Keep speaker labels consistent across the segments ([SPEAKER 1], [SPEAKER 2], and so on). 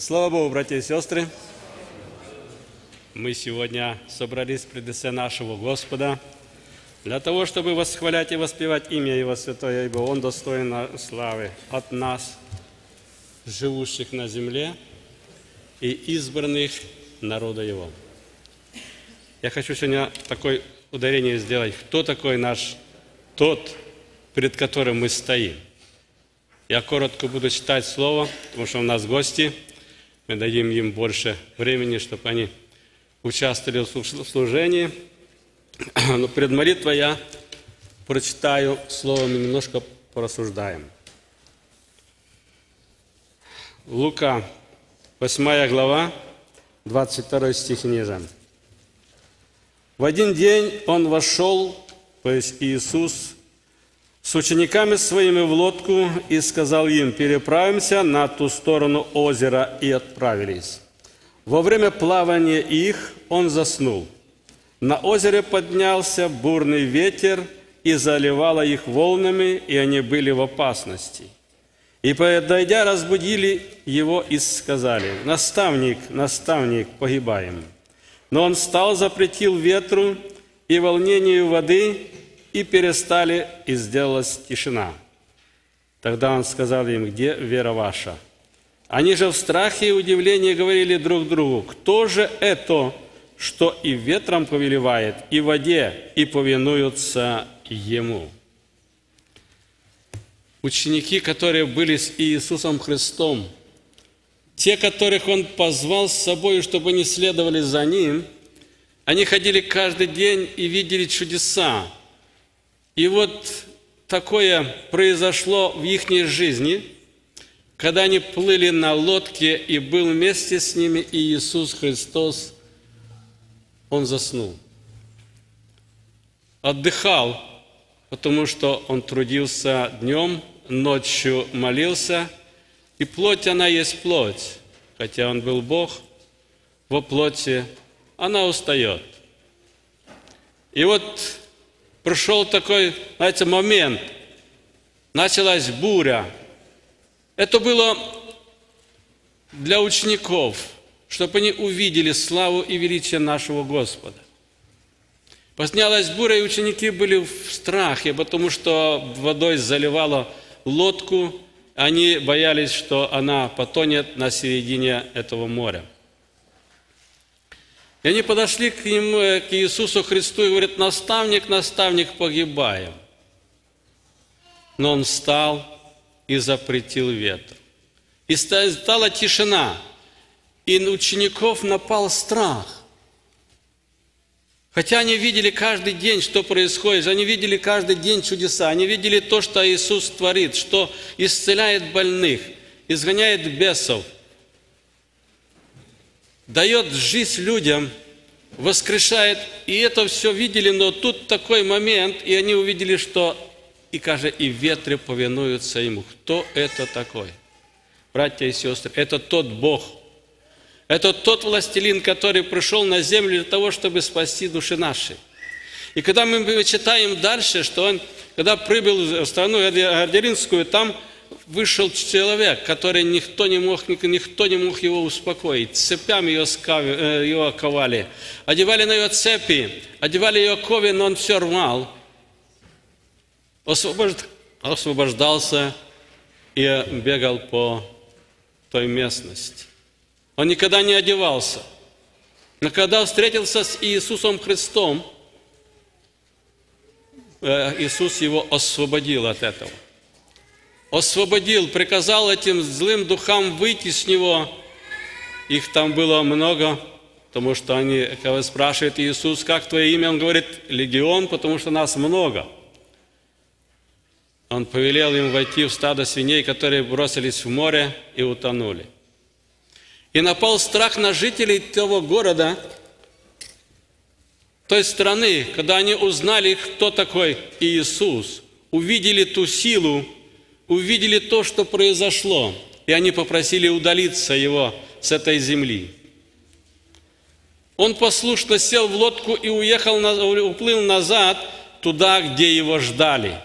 [SPEAKER 1] Слава Богу, братья и сестры! Мы сегодня собрались пред лице нашего Господа для того, чтобы восхвалять и воспевать имя Его Святое, ибо Он достоин славы от нас, живущих на земле и избранных народа Его. Я хочу сегодня такое ударение сделать. Кто такой наш тот, перед которым мы стоим? Я коротко буду читать слово, потому что у нас гости. Мы дадим им больше времени, чтобы они участвовали в служении. Но перед молитвой я прочитаю слово, мы немножко порассуждаем. Лука, 8 глава, 22 стих ниже. В один день он вошел, то есть Иисус, с учениками своими в лодку и сказал им, переправимся на ту сторону озера, и отправились. Во время плавания их он заснул. На озере поднялся бурный ветер и заливало их волнами, и они были в опасности. И, подойдя, разбудили его и сказали, «Наставник, наставник, погибаем». Но он встал, запретил ветру и волнению воды, и перестали, и сделалась тишина. Тогда он сказал им, где вера ваша? Они же в страхе и удивлении говорили друг другу, кто же это, что и ветром повелевает, и в воде, и повинуются ему? Ученики, которые были с Иисусом Христом – те, которых Он позвал с собой, чтобы они следовали за Ним, они ходили каждый день и видели чудеса. И вот такое произошло в их жизни, когда они плыли на лодке, и был вместе с ними и Иисус Христос, Он заснул. Отдыхал, потому что Он трудился днем, ночью молился – и плоть, она есть плоть. Хотя он был Бог, во плоти она устает. И вот пришел такой, знаете, момент. Началась буря. Это было для учеников, чтобы они увидели славу и величие нашего Господа. Поднялась буря, и ученики были в страхе, потому что водой заливала лодку, они боялись, что она потонет на середине этого моря. И они подошли к нему, э, к Иисусу Христу и говорят, наставник, наставник, погибаем. Но он встал и запретил ветер. И стала тишина, и на учеников напал страх. Хотя они видели каждый день, что происходит, они видели каждый день чудеса, они видели то, что Иисус творит, что исцеляет больных, изгоняет бесов, дает жизнь людям, воскрешает. И это все видели, но тут такой момент, и они увидели, что и, кажется, и ветры повинуются Ему. Кто это такой? Братья и сестры, это тот Бог – это тот властелин, который пришел на землю для того, чтобы спасти души наши. И когда мы читаем дальше, что он, когда прибыл в страну Ардеринскую, там вышел человек, который никто не мог, никто не мог его успокоить. Цепями его, скави, э, его ковали. Одевали на его цепи, одевали его кови, но он все рвал. Освобождался и бегал по той местности. Он никогда не одевался. Но когда встретился с Иисусом Христом, э, Иисус его освободил от этого. Освободил, приказал этим злым духам выйти с него. Их там было много, потому что они, когда спрашивают Иисус, как твое имя, он говорит, легион, потому что нас много. Он повелел им войти в стадо свиней, которые бросились в море и утонули. И напал страх на жителей того города, той страны, когда они узнали, кто такой Иисус, увидели ту силу, увидели то, что произошло, и они попросили удалиться его с этой земли. Он послушно сел в лодку и уехал, уплыл назад туда, где его ждали.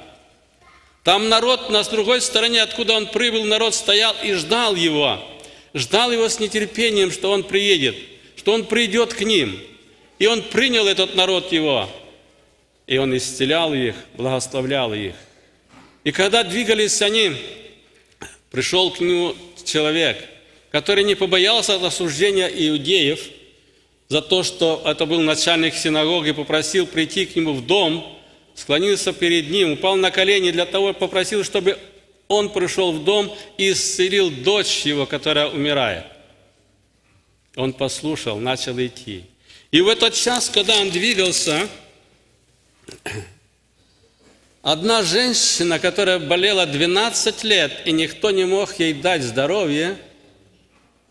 [SPEAKER 1] Там народ на другой стороне, откуда он прибыл, народ стоял и ждал его – ждал его с нетерпением, что он приедет, что он придет к ним. И он принял этот народ его, и он исцелял их, благословлял их. И когда двигались они, пришел к нему человек, который не побоялся осуждения иудеев за то, что это был начальник синагоги, попросил прийти к нему в дом, склонился перед ним, упал на колени для того, попросил, чтобы он пришел в дом и исцелил дочь его, которая умирает. Он послушал, начал идти. И в этот час, когда он двигался, одна женщина, которая болела 12 лет, и никто не мог ей дать здоровье,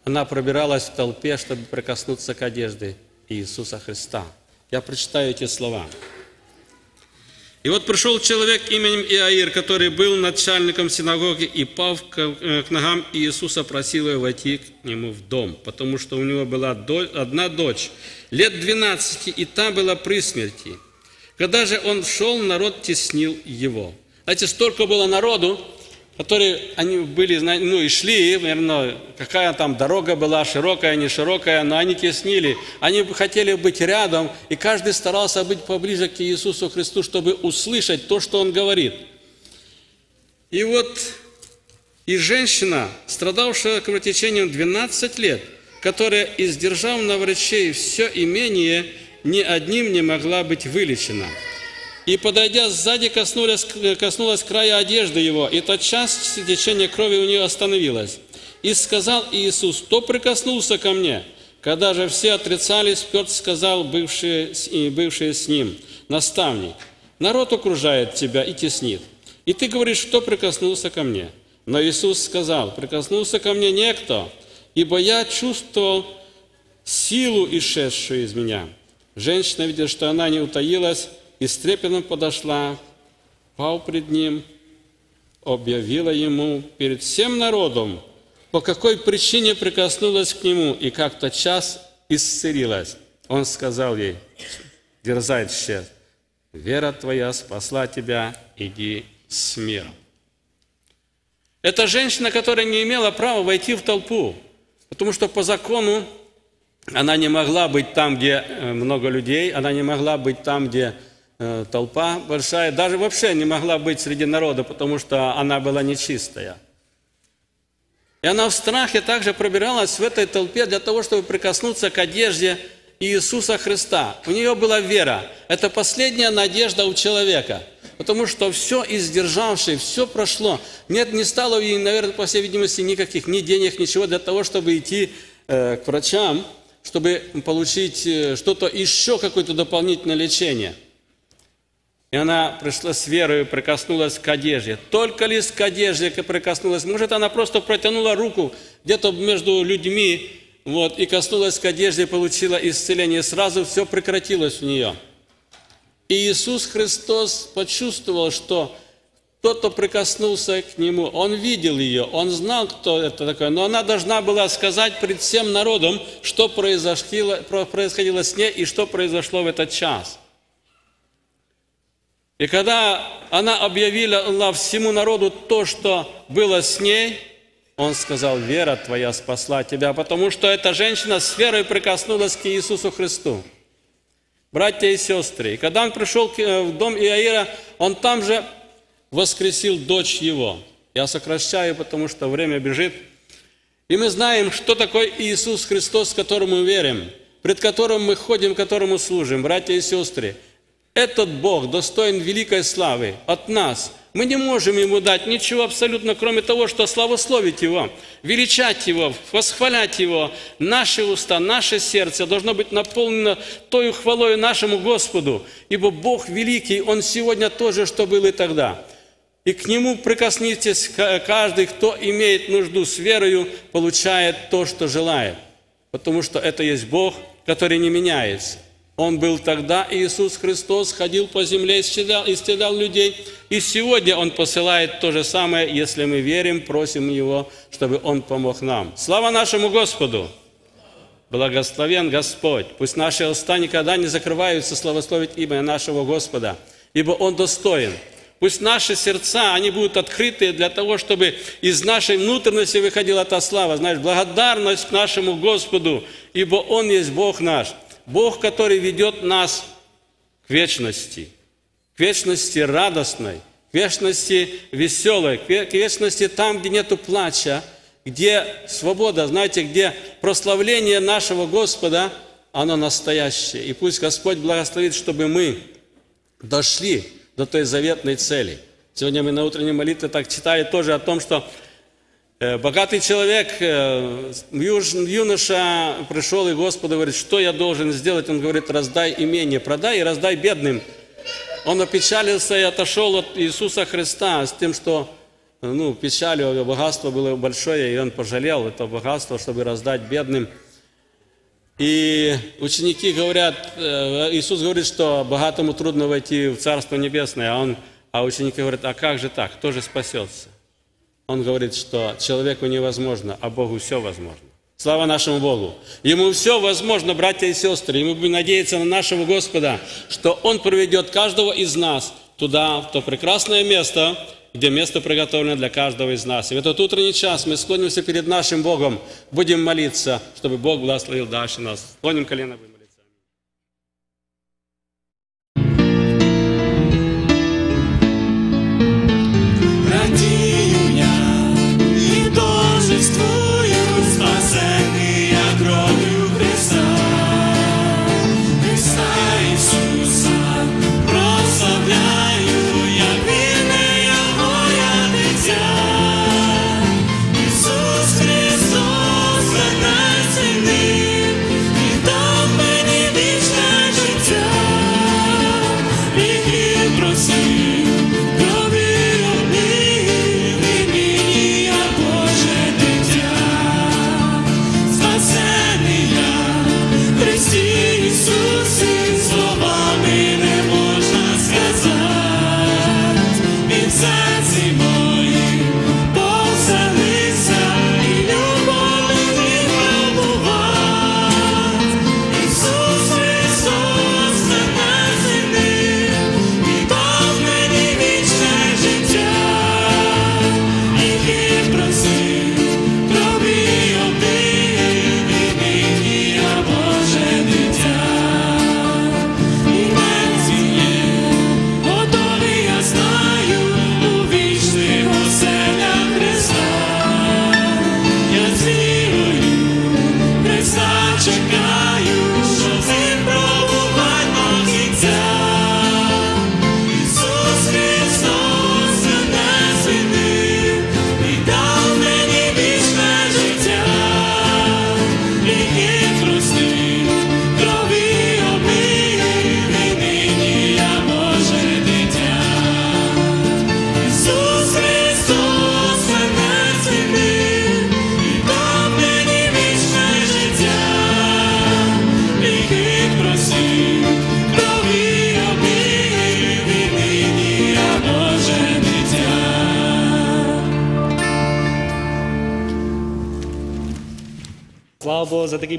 [SPEAKER 1] она пробиралась в толпе, чтобы прикоснуться к одежде Иисуса Христа. Я прочитаю эти слова. И вот пришел человек именем Иаир, который был начальником синагоги, и, пав э, к ногам Иисуса, просил его войти к нему в дом, потому что у него была одна дочь, лет 12, и та была при смерти. Когда же он шел, народ теснил его. Знаете, столько было народу, которые они были, ну и шли, наверное, какая там дорога была, широкая, не широкая, но они теснили. Они хотели быть рядом, и каждый старался быть поближе к Иисусу Христу, чтобы услышать то, что Он говорит. И вот и женщина, страдавшая кровотечением 12 лет, которая, издержав на врачей все имение, ни одним не могла быть вылечена – и, подойдя сзади, коснулась, коснулась края одежды его, и тотчас течение крови у нее остановилось. И сказал Иисус, кто прикоснулся ко мне? Когда же все отрицались, Петр сказал, бывшие, бывшие с ним, наставник, народ окружает тебя и теснит. И ты говоришь, кто прикоснулся ко мне? Но Иисус сказал, прикоснулся ко мне некто, ибо я чувствовал силу, исшедшую из меня. Женщина, видя, что она не утаилась, и с трепетом подошла, пал пред ним, объявила ему перед всем народом, по какой причине прикоснулась к нему и как-то час исцелилась. Он сказал ей, дерзай сейчас, вера твоя спасла тебя, иди с миром. Это женщина, которая не имела права войти в толпу, потому что по закону она не могла быть там, где э, много людей, она не могла быть там, где Э, толпа большая, даже вообще не могла быть среди народа, потому что она была нечистая. И она в страхе также пробиралась в этой толпе для того, чтобы прикоснуться к одежде Иисуса Христа. У нее была вера. Это последняя надежда у человека. Потому что все издержавшее, все прошло. Нет, не стало ей, наверное, по всей видимости, никаких ни денег, ничего для того, чтобы идти э, к врачам, чтобы получить э, что-то еще, какое-то дополнительное лечение – и она пришла с верой, прикоснулась к одежде. Только лишь к одежде прикоснулась. Может, она просто протянула руку где-то между людьми, вот, и коснулась к одежде, получила исцеление. Сразу все прекратилось у нее. И Иисус Христос почувствовал, что тот, кто прикоснулся к Нему, Он видел ее, Он знал, кто это такое, но она должна была сказать пред всем народом, что происходило, происходило с ней и что произошло в этот час – и когда она объявила всему народу то, что было с ней, он сказал, вера твоя спасла тебя, потому что эта женщина с верой прикоснулась к Иисусу Христу. Братья и сестры, и когда он пришел э, в дом Иаира, он там же воскресил дочь его. Я сокращаю, потому что время бежит. И мы знаем, что такое Иисус Христос, которому мы верим, пред которым мы ходим, которому служим, братья и сестры. Этот Бог достоин великой славы от нас. Мы не можем Ему дать ничего абсолютно, кроме того, что славословить Его, величать Его, восхвалять Его. Наши уста, наше сердце должно быть наполнено той хвалой нашему Господу, ибо Бог великий, Он сегодня тоже, что был и тогда. И к Нему прикоснитесь каждый, кто имеет нужду с верою, получает то, что желает. Потому что это есть Бог, который не меняется. Он был тогда, Иисус Христос ходил по земле, исцелял, исцелял людей. И сегодня Он посылает то же самое, если мы верим, просим Его, чтобы Он помог нам. Слава нашему Господу! Благословен Господь! Пусть наши уста никогда не закрываются славословить имя нашего Господа, ибо Он достоин. Пусть наши сердца, они будут открыты для того, чтобы из нашей внутренности выходила та слава, знаешь, благодарность нашему Господу, ибо Он есть Бог наш. Бог, который ведет нас к вечности, к вечности радостной, к вечности веселой, к ве- к вечности там, где нету плача, где свобода, знаете, где прославление нашего Господа, оно настоящее. И пусть Господь благословит, чтобы мы дошли до той заветной цели. Сегодня мы на утренней молитве так читали тоже о том, что э, богатый человек, э, юноша пришел и Господу говорит, что я должен сделать? Он говорит, раздай имение, продай и раздай бедным. Он опечалился и отошел от Иисуса Христа с тем, что ну, печалью его богатство было большое, и он пожалел это богатство, чтобы раздать бедным. И ученики говорят, э, Иисус говорит, что богатому трудно войти в Царство Небесное, а, он, а ученики говорят, а как же так, кто же спасется? Он говорит, что человеку невозможно, а Богу все возможно. Слава нашему Богу. Ему все возможно, братья и сестры. Мы будем надеяться на нашего Господа, что Он приведет каждого из нас туда, в то прекрасное место, где место приготовлено для каждого из нас. И в этот утренний час мы склонимся перед нашим Богом, будем молиться, чтобы Бог благословил дальше нас. Склоним колено,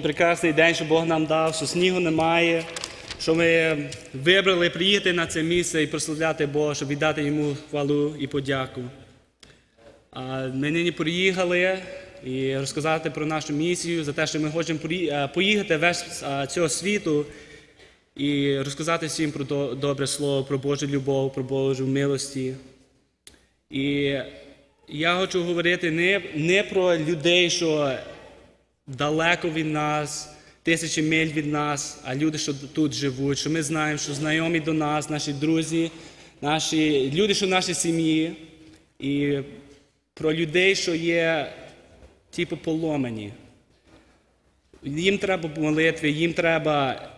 [SPEAKER 2] Прекрасний день, що Бог нам дав, що снігу немає, що ми вибрали приїхати на це місце і прославляти Бога, щоб віддати йому хвалу і подяку. Ми нині приїхали і розказати про нашу місію, за те, що ми хочемо е, поїхати весь цього світу і розказати всім про до- добре слово, про Божу любов, про Божу милості. І я хочу говорити не, не про людей, що далеко від нас, тисячі миль від нас, а люди, що тут живуть, що ми знаємо, що знайомі до нас, наші друзі, наші люди, що в нашій сім'ї, і про людей, що є типу поломані. Їм треба молитви, їм треба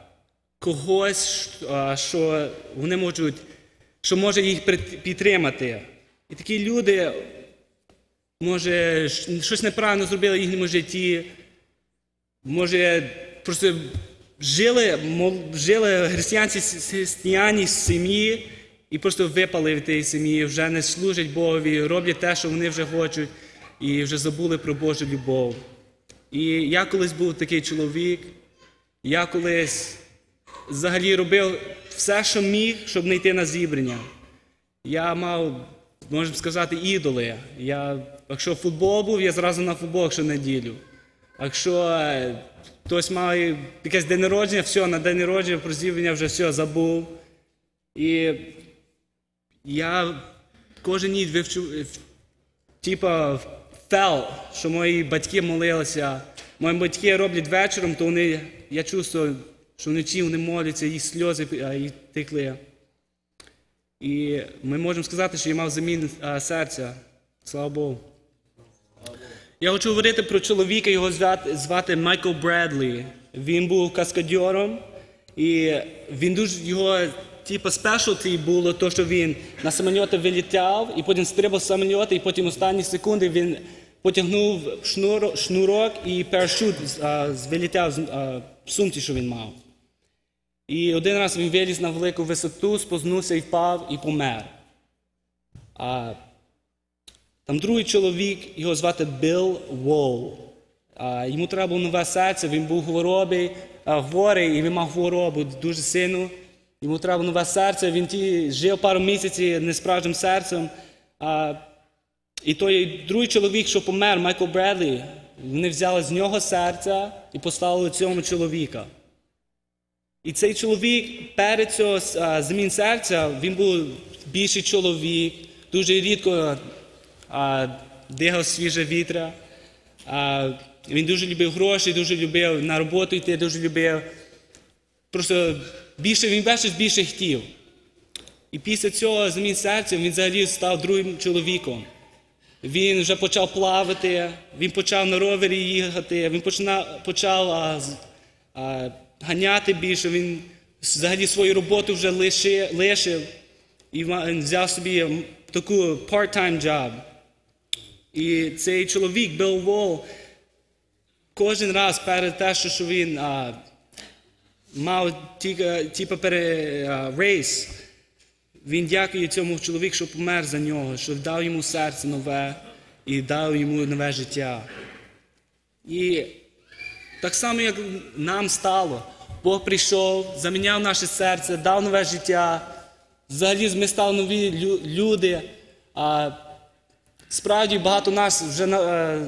[SPEAKER 2] когось, що вони можуть, що може їх підтримати. І такі люди, може, щось неправильно зробили в їхньому житті, може, просто жили, жили християнці християні з сім'ї і просто випали від тієї сім'ї, вже не служать Богові, роблять те, що вони вже хочуть, і вже забули про Божу любов. І я колись був такий чоловік, я колись взагалі робив все, що міг, щоб не йти на зібрання. я мав, можна сказати, ідоли. Я, якщо футбол був, я зразу на футбол щонеділю. Якщо е, хтось має якесь день народження, все, на день народження про зібрання вже все забув. І я кожен ніч вивчу, е, типа фел, що мої батьки молилися. Мої батьки роблять вечором, то вони, я чувствую, що вночі вони моляться, їх сльози а, і текли. І ми можемо сказати, що я мав замін серця. Слава Богу. Я хочу говорити про чоловіка, його звати, Майкл Бредлі. Він був каскадьором, і він дуже його типу, спешалті було то, що він на самоліти вилітав, і потім стрибав з самоліта, і потім останні секунди він потягнув шнур, шнурок і парашут а, вилітав з а, сумці, що він мав. І один раз він виліз на велику висоту, спознувся і впав і помер. А там другий чоловік, його звати Білл Волл. А, йому треба було нове серце, він був хворобий, хворий, і він мав хворобу дуже сильну. Йому треба було нове серце, він ті, жив пару місяців несправжнім серцем. І той другий чоловік, що помер, Майкл Бредлі, вони взяли з нього серця і поставили цьому чоловіка. І цей чоловік перед цього змін серця, він був більший чоловік, дуже рідко дихав свіже вітра. Він дуже любив гроші, дуже любив на роботу йти, дуже любив. Просто більше він більше більше хотів. І після цього змін серця він взагалі став другим чоловіком. Він вже почав плавати, він почав на ровері їхати, він починав, почав а, а, ганяти більше, він взагалі свою роботу вже лиши, лишив і взяв собі таку part-time job. І цей чоловік, Білл Волл, кожен раз перед те, що він а, мав типу, пере, рейс, він дякує цьому чоловіку, що помер за нього, що дав йому серце нове і дав йому нове життя. І так само, як нам стало, Бог прийшов, заміняв наше серце, дав нове життя. Взагалі ми стали нові люди. А, справді багато нас вже е,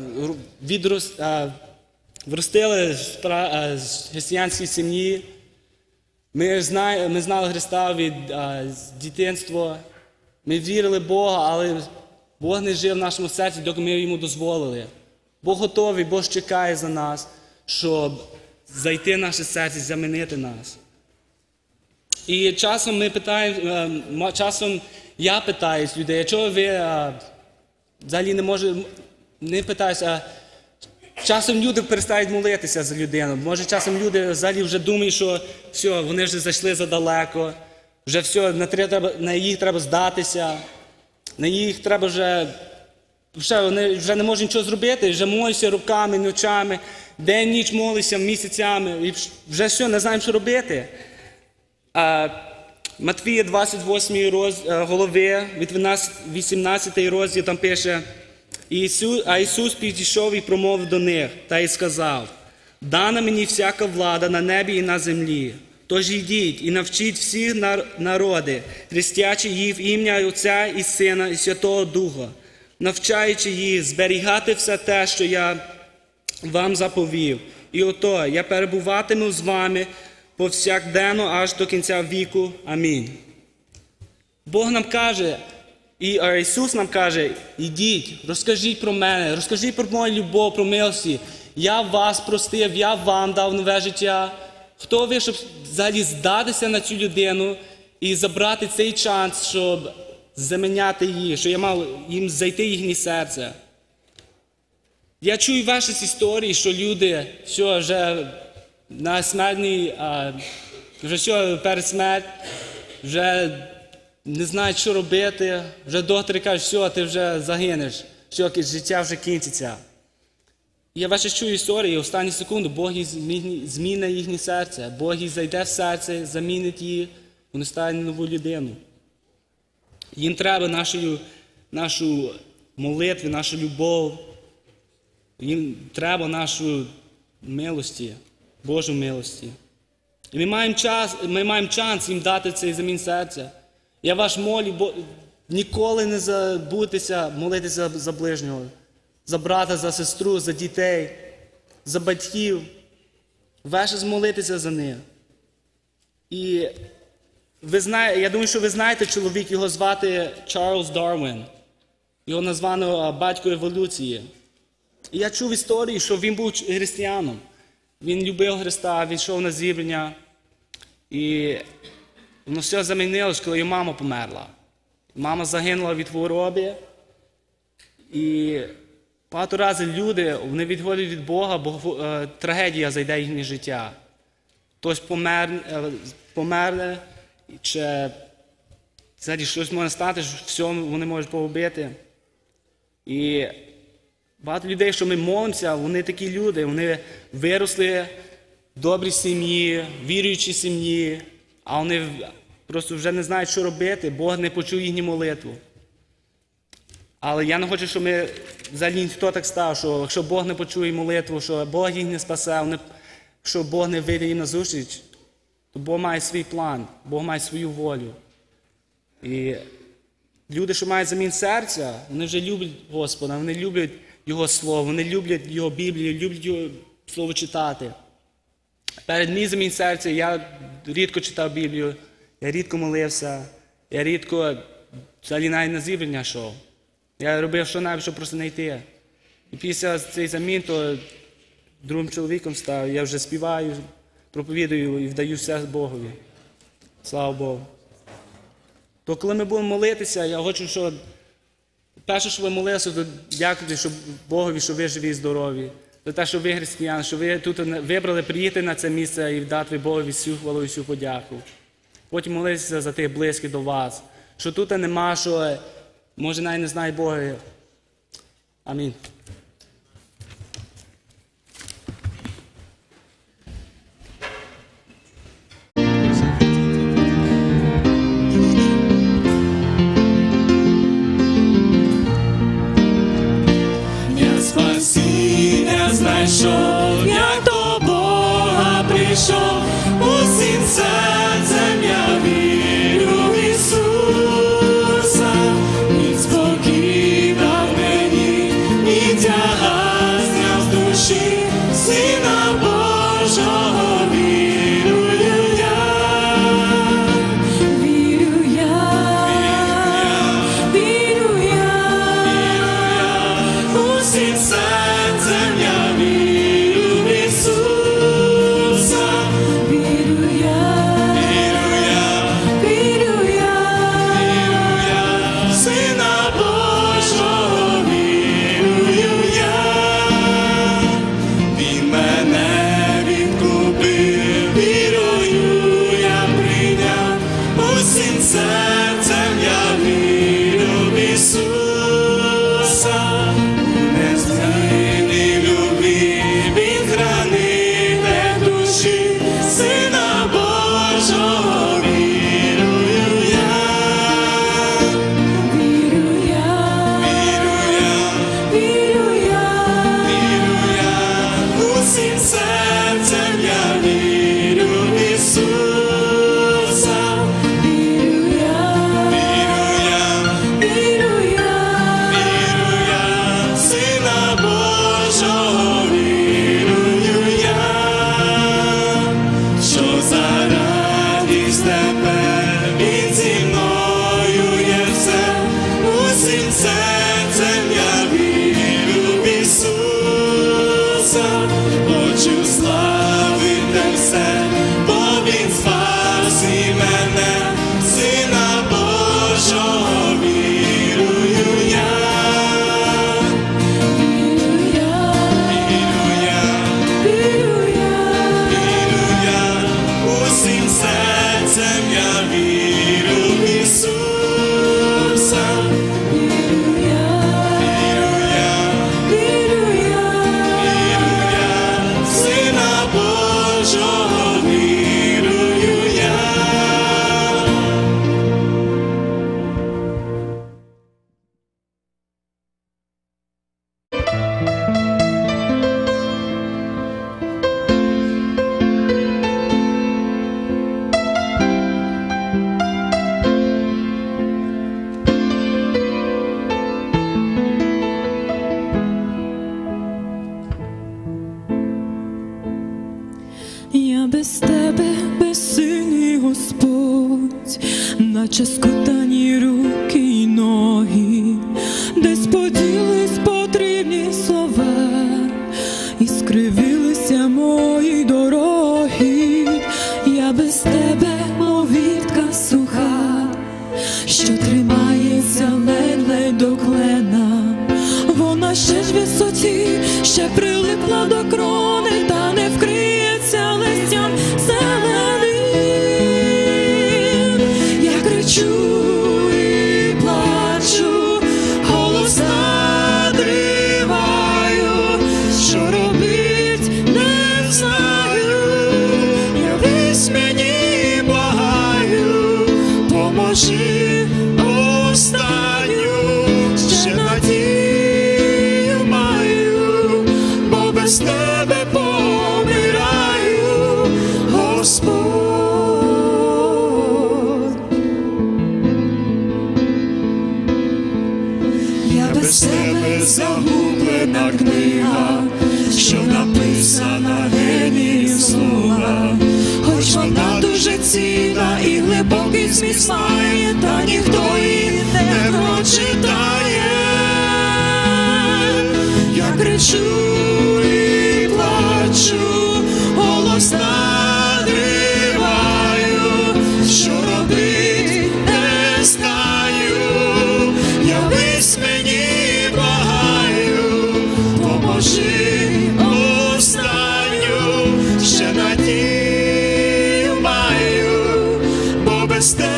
[SPEAKER 2] е, вростили з е, християнської сім'ї. Ми, знає, ми знали Христа від дитинства. Ми вірили Бога, але Бог не жив в нашому серці, доки ми йому дозволили. Бог готовий, Бог чекає за нас, щоб зайти в наше серце, замінити нас. І часом ми питаємо, е, часом я питаюсь людей, чого ви взагалі не можете, не питаюся, а Часом люди перестають молитися за людину. Може, часом люди взагалі вже думають, що все, вони вже зайшли задалеко, вже все, на, треба, на їх треба здатися, на їх треба вже. Вже, вони вже не можуть нічого зробити, вже моються руками, ночами, день ніч молися місяцями, і вже все, не знаємо, що робити. А, Матвія 28 роз, е, голови, від 18 розділ там пише, а Ісус підійшов і промовив до них, та й сказав, дана мені всяка влада на небі і на землі. Тож йдіть і навчіть всі народи, хрестячи їх в ім'я Отця і Сина і Святого Духа, навчаючи їх зберігати все те, що я вам заповів. І ото я перебуватиму з вами повсякденно аж до кінця віку. Амінь. Бог нам каже, і Ісус нам каже: ідіть, розкажіть про мене, розкажіть про мою любов, про милості. Я вас простив, я вам дав нове життя. Хто ви, щоб взагалі здатися на цю людину і забрати цей шанс, щоб заміняти її, що я мав їм зайти їхнє серце? Я чую ваші історії, що люди що вже на смертній, вже що перед смерть, вже не знають, що робити, вже доктори кажуть, що ти вже загинеш, що життя вже кінчиться. Я ваші чую історії, останні секунди Бог змінить їхнє серце, Бог зайде в серце, замінить їх, вони стануть нову людину. Їм треба нашу, нашу молитву, нашу любов. Їм треба нашу милості, Божу милості. І ми маємо час, ми маємо шанс їм дати цей замін серця. Я вас молю, бо ніколи не забудьтеся молитися за ближнього, за брата, за сестру, за дітей, за батьків. Ваше змолитися за них. І ви знаєте, я думаю, що ви знаєте чоловік, його звати Чарльз Дарвін. Його названо батько еволюції. І я чув історії, що він був християном. Він любив Христа, він йшов на зібрання. І воно все замінилось, коли його мама померла. Мама загинула від хвороби. І багато разів люди вони відходять від Бога, бо е, трагедія зайде їхнє життя. Хтось помер, е, померне, чи взагалі щось може стати, що все вони можуть погубити. І багато людей, що ми молимося, вони такі люди, вони виросли в добрій сім'ї, віруючій сім'ї, а вони просто вже не знають, що робити, Бог не почув їхню молитву. Але я не хочу, щоб ми взагалі ніхто так став, що якщо Бог не почує молитву, що Бог їх не спасе, вони- що Бог не вийде їм на зустріч, то Бог має свій план, Бог має свою волю. І люди, що мають замін серця, вони вже люблять Господа, вони люблять Його Слово, вони люблять Його Біблію, люблять Його Слово читати. Перед мій замін серця я рідко читав Біблію, я рідко молився, я рідко взагалі навіть на зібрання йшов. Я робив що навіть, щоб просто не йти. І після цей замін, то другим чоловіком став, я вже співаю, проповідую і вдаю все Богові. Слава Богу. То коли ми будемо молитися, я хочу, що перше, що ви молилися, то дякувати що Богові, що ви живі і здорові. За те, що ви християни, що ви тут вибрали приїхати на це місце і вдати Богові всю хвалу і всю подяку. Потім молитися за тих близьких до вас. Що тут нема, що може навіть не знає Бога. Амінь.
[SPEAKER 3] Знайшов, як до Бога прийшов, усім серцем
[SPEAKER 4] ще
[SPEAKER 3] надію маю, бо без тебе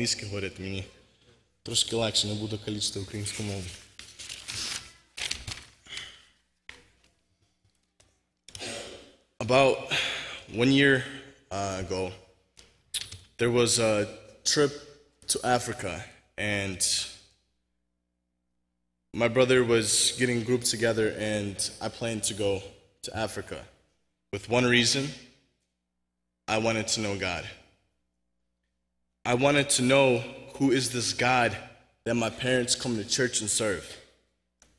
[SPEAKER 4] я
[SPEAKER 5] буду по-англійськи говорити, мені трошки легше, не буду калічити українську мову. About one year uh, ago, there was a trip to Africa, and my brother was getting grouped together, and I planned to go to Africa with one reason I wanted to know God. I wanted to know who is this God that my parents come to church and serve.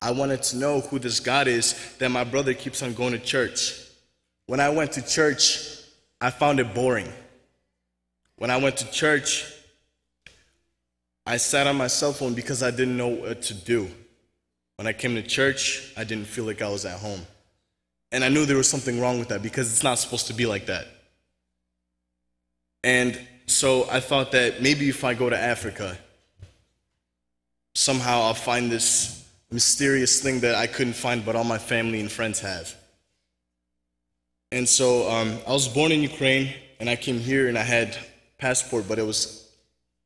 [SPEAKER 5] I wanted to know who this God is that my brother keeps on going to church. When I went to church, I found it boring. When I went to church, I sat on my cell phone because I didn't know what to do. When I came to church, I didn't feel like I was at home. And I knew there was something wrong with that because it's not supposed to be like that. And so I thought that maybe if I go to Africa, somehow I'll find this mysterious thing that I couldn't find, but all my family and friends have. And so um, I was born in Ukraine, and I came here and I had passport, but it was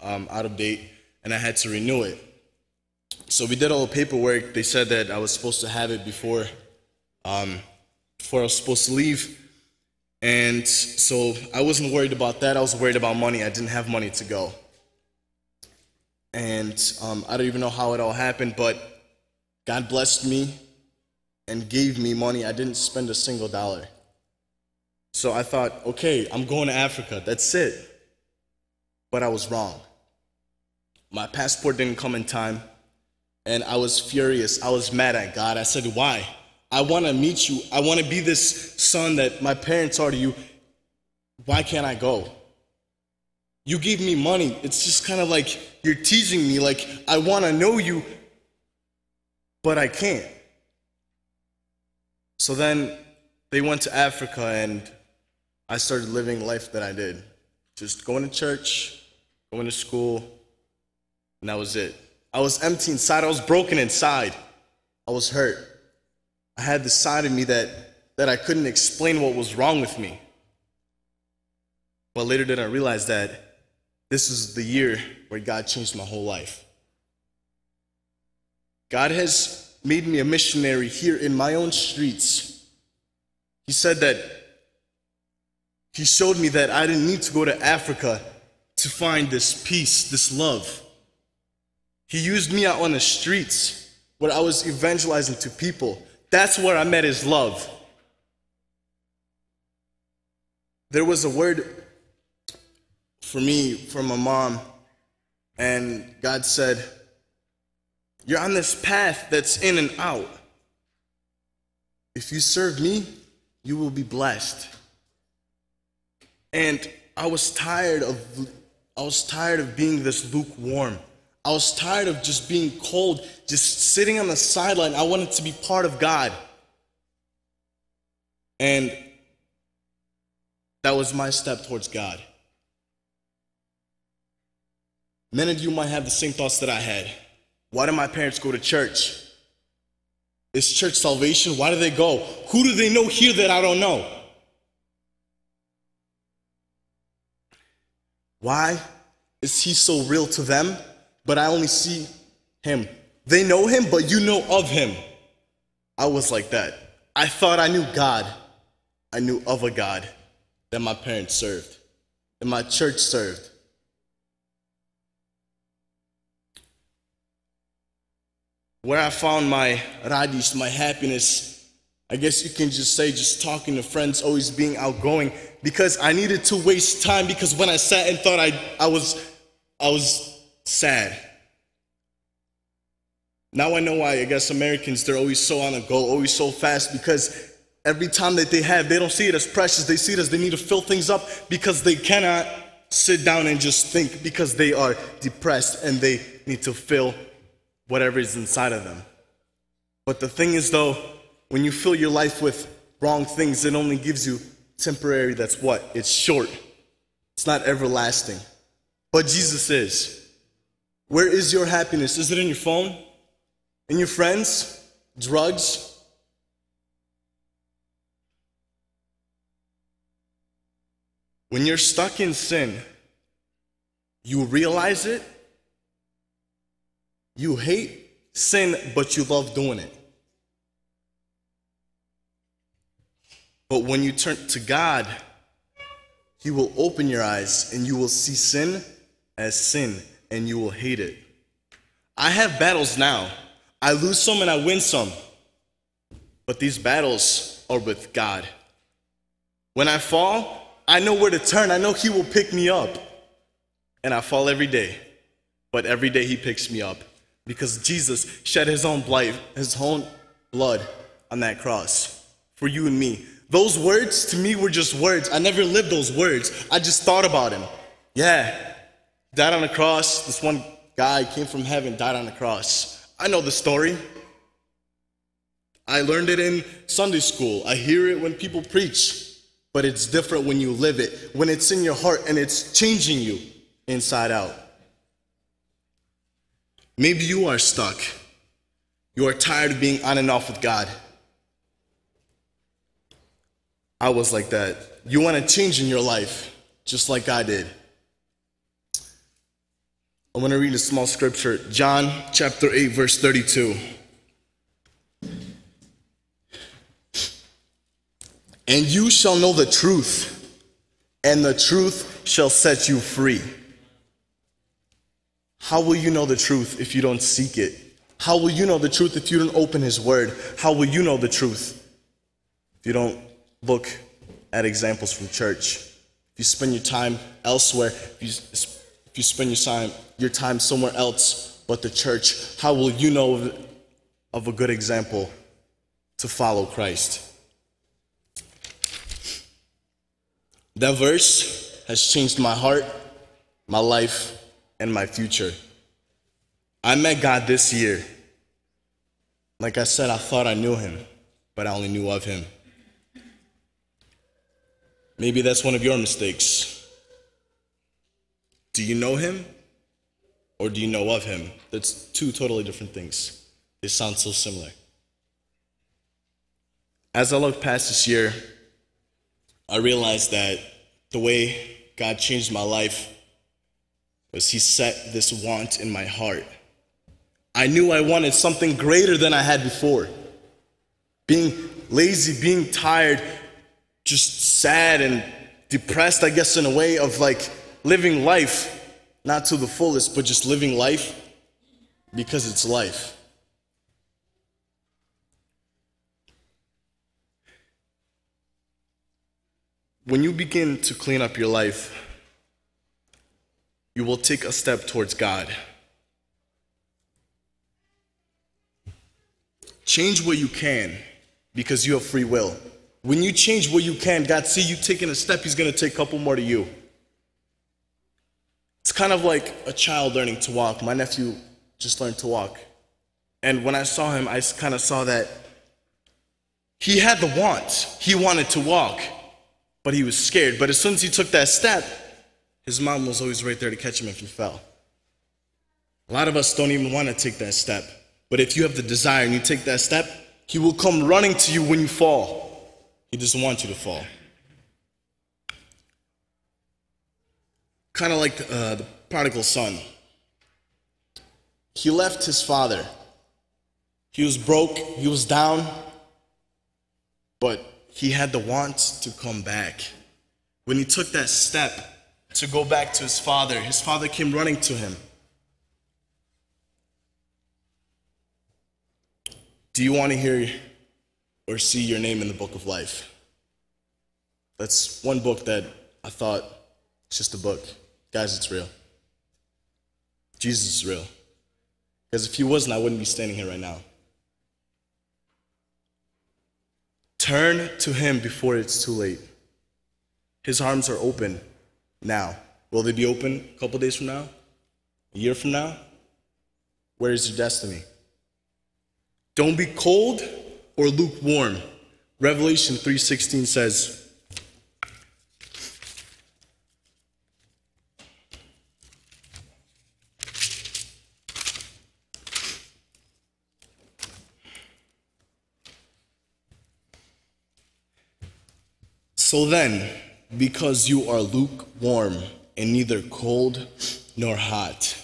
[SPEAKER 5] um, out of date, and I had to renew it. So we did all the paperwork. They said that I was supposed to have it before, um, before I was supposed to leave. And so I wasn't worried about that. I was worried about money. I didn't have money to go. And um, I don't even know how it all happened, but God blessed me and gave me money. I didn't spend a single dollar. So I thought, okay, I'm going to Africa. That's it. But I was wrong. My passport didn't come in time, and I was furious. I was mad at God. I said, why? I want to meet you. I want to be this son that my parents are to you. Why can't I go? You gave me money. It's just kind of like you're teasing me, like I want to know you, but I can't. So then they went to Africa and I started living life that I did. Just going to church, going to school, and that was it. I was empty inside. I was broken inside. I was hurt. I had this side of me that, that I couldn't explain what was wrong with me. But later did I realize that this is the year where God changed my whole life. God has made me a missionary here in my own streets. He said that He showed me that I didn't need to go to Africa to find this peace, this love. He used me out on the streets where I was evangelizing to people. That's where I met His love. There was a word for me from my mom, and God said, You're on this path that's in and out. If you serve me, you will be blessed. And I was tired of I was tired of being this lukewarm. I was tired of just being cold, just sitting on the sideline. I wanted to be part of God. And that was my step towards God. Many of you might have the same thoughts that I had. Why do my parents go to church? Is church salvation? Why do they go? Who do they know here that I don't know? Why is he so real to them, but I only see him? They know him, but you know of him. I was like that. I thought I knew God. I knew of a God that my parents served, that my church served. Where I found my radish, my happiness, I guess you can just say just talking to friends, always being outgoing, because I needed to waste time because when I sat and thought I, I was I was sad. Now I know why I guess Americans they're always so on a go, always so fast because every time that they have, they don't see it as precious. They see it as they need to fill things up because they cannot sit down and just think because they are depressed and they need to fill whatever is inside of them. But the thing is though, when you fill your life with wrong things, it only gives you temporary, that's what? It's short. It's not everlasting. But Jesus is. Where is your happiness? Is it in your phone? In your friends? Drugs? When you're stuck in sin, you realize it, you hate sin, but you love doing it. But when you turn to God, He will open your eyes and you will see sin as sin and you will hate it. I have battles now. I lose some and I win some. But these battles are with God. When I fall, I know where to turn. I know He will pick me up. And I fall every day. But every day He picks me up because Jesus shed His own blood, His own blood on that cross for you and me. Those words to me were just words. I never lived those words. I just thought about him. Yeah, died on the cross. This one guy came from heaven, died on the cross. I know the story. I learned it in Sunday school. I hear it when people preach, but it's different when you live it, when it's in your heart and it's changing you inside out. Maybe you are stuck. You are tired of being on and off with God. I was like that. You want to change in your life, just like I did. I want to read a small scripture, John chapter 8, verse 32. And you shall know the truth, and the truth shall set you free. How will you know the truth if you don't seek it? How will you know the truth if you don't open His Word? How will you know the truth if you don't look at examples from church. If you spend your time elsewhere, if you, if you spend your time, your time somewhere else but the church, how will you know of, of a good example to follow Christ? That verse has changed my heart, my life, and my future. I met God this year. Like I said, I thought I knew him, but I only knew of him. Maybe that's one of your mistakes. Do you know him or do you know of him? That's two totally different things. They sound so similar. As I look past this year, I realized that the way God changed my life was He set this want in my heart. I knew I wanted something greater than I had before. Being lazy, being tired, just sad and depressed, I guess, in a way of like living life, not to the fullest, but just living life because it's life. When you begin to clean up your life, you will take a step towards God. Change what you can because you have free will. When you change what you can, God see you taking a step, He's gonna take a couple more to you. It's kind of like a child learning to walk. My nephew just learned to walk. And when I saw him, I kind of saw that he had the want. He wanted to walk, but he was scared. But as soon as he took that step, his mom was always right there to catch him if he fell. A lot of us don't even want to take that step. But if you have the desire and you take that step, he will come running to you when you fall. He doesn't want you to fall. Kind of like uh, the prodigal son. He left his father. He was broke, he was down, but he had the want to come back. When he took that step to go back to his father, his father came running to him. Do you want to hear or see your name in the book of life? That's one book that I thought it's just a book. Guys, it's real. Jesus is real. Because if he wasn't, I wouldn't be standing here right now. Turn to him before it's too late. His arms are open now. Will they be open a couple days from now? A year from now? Where is your destiny? Don't be cold or lukewarm. Revelation 3:16 says, So then, because you are lukewarm and neither cold nor hot,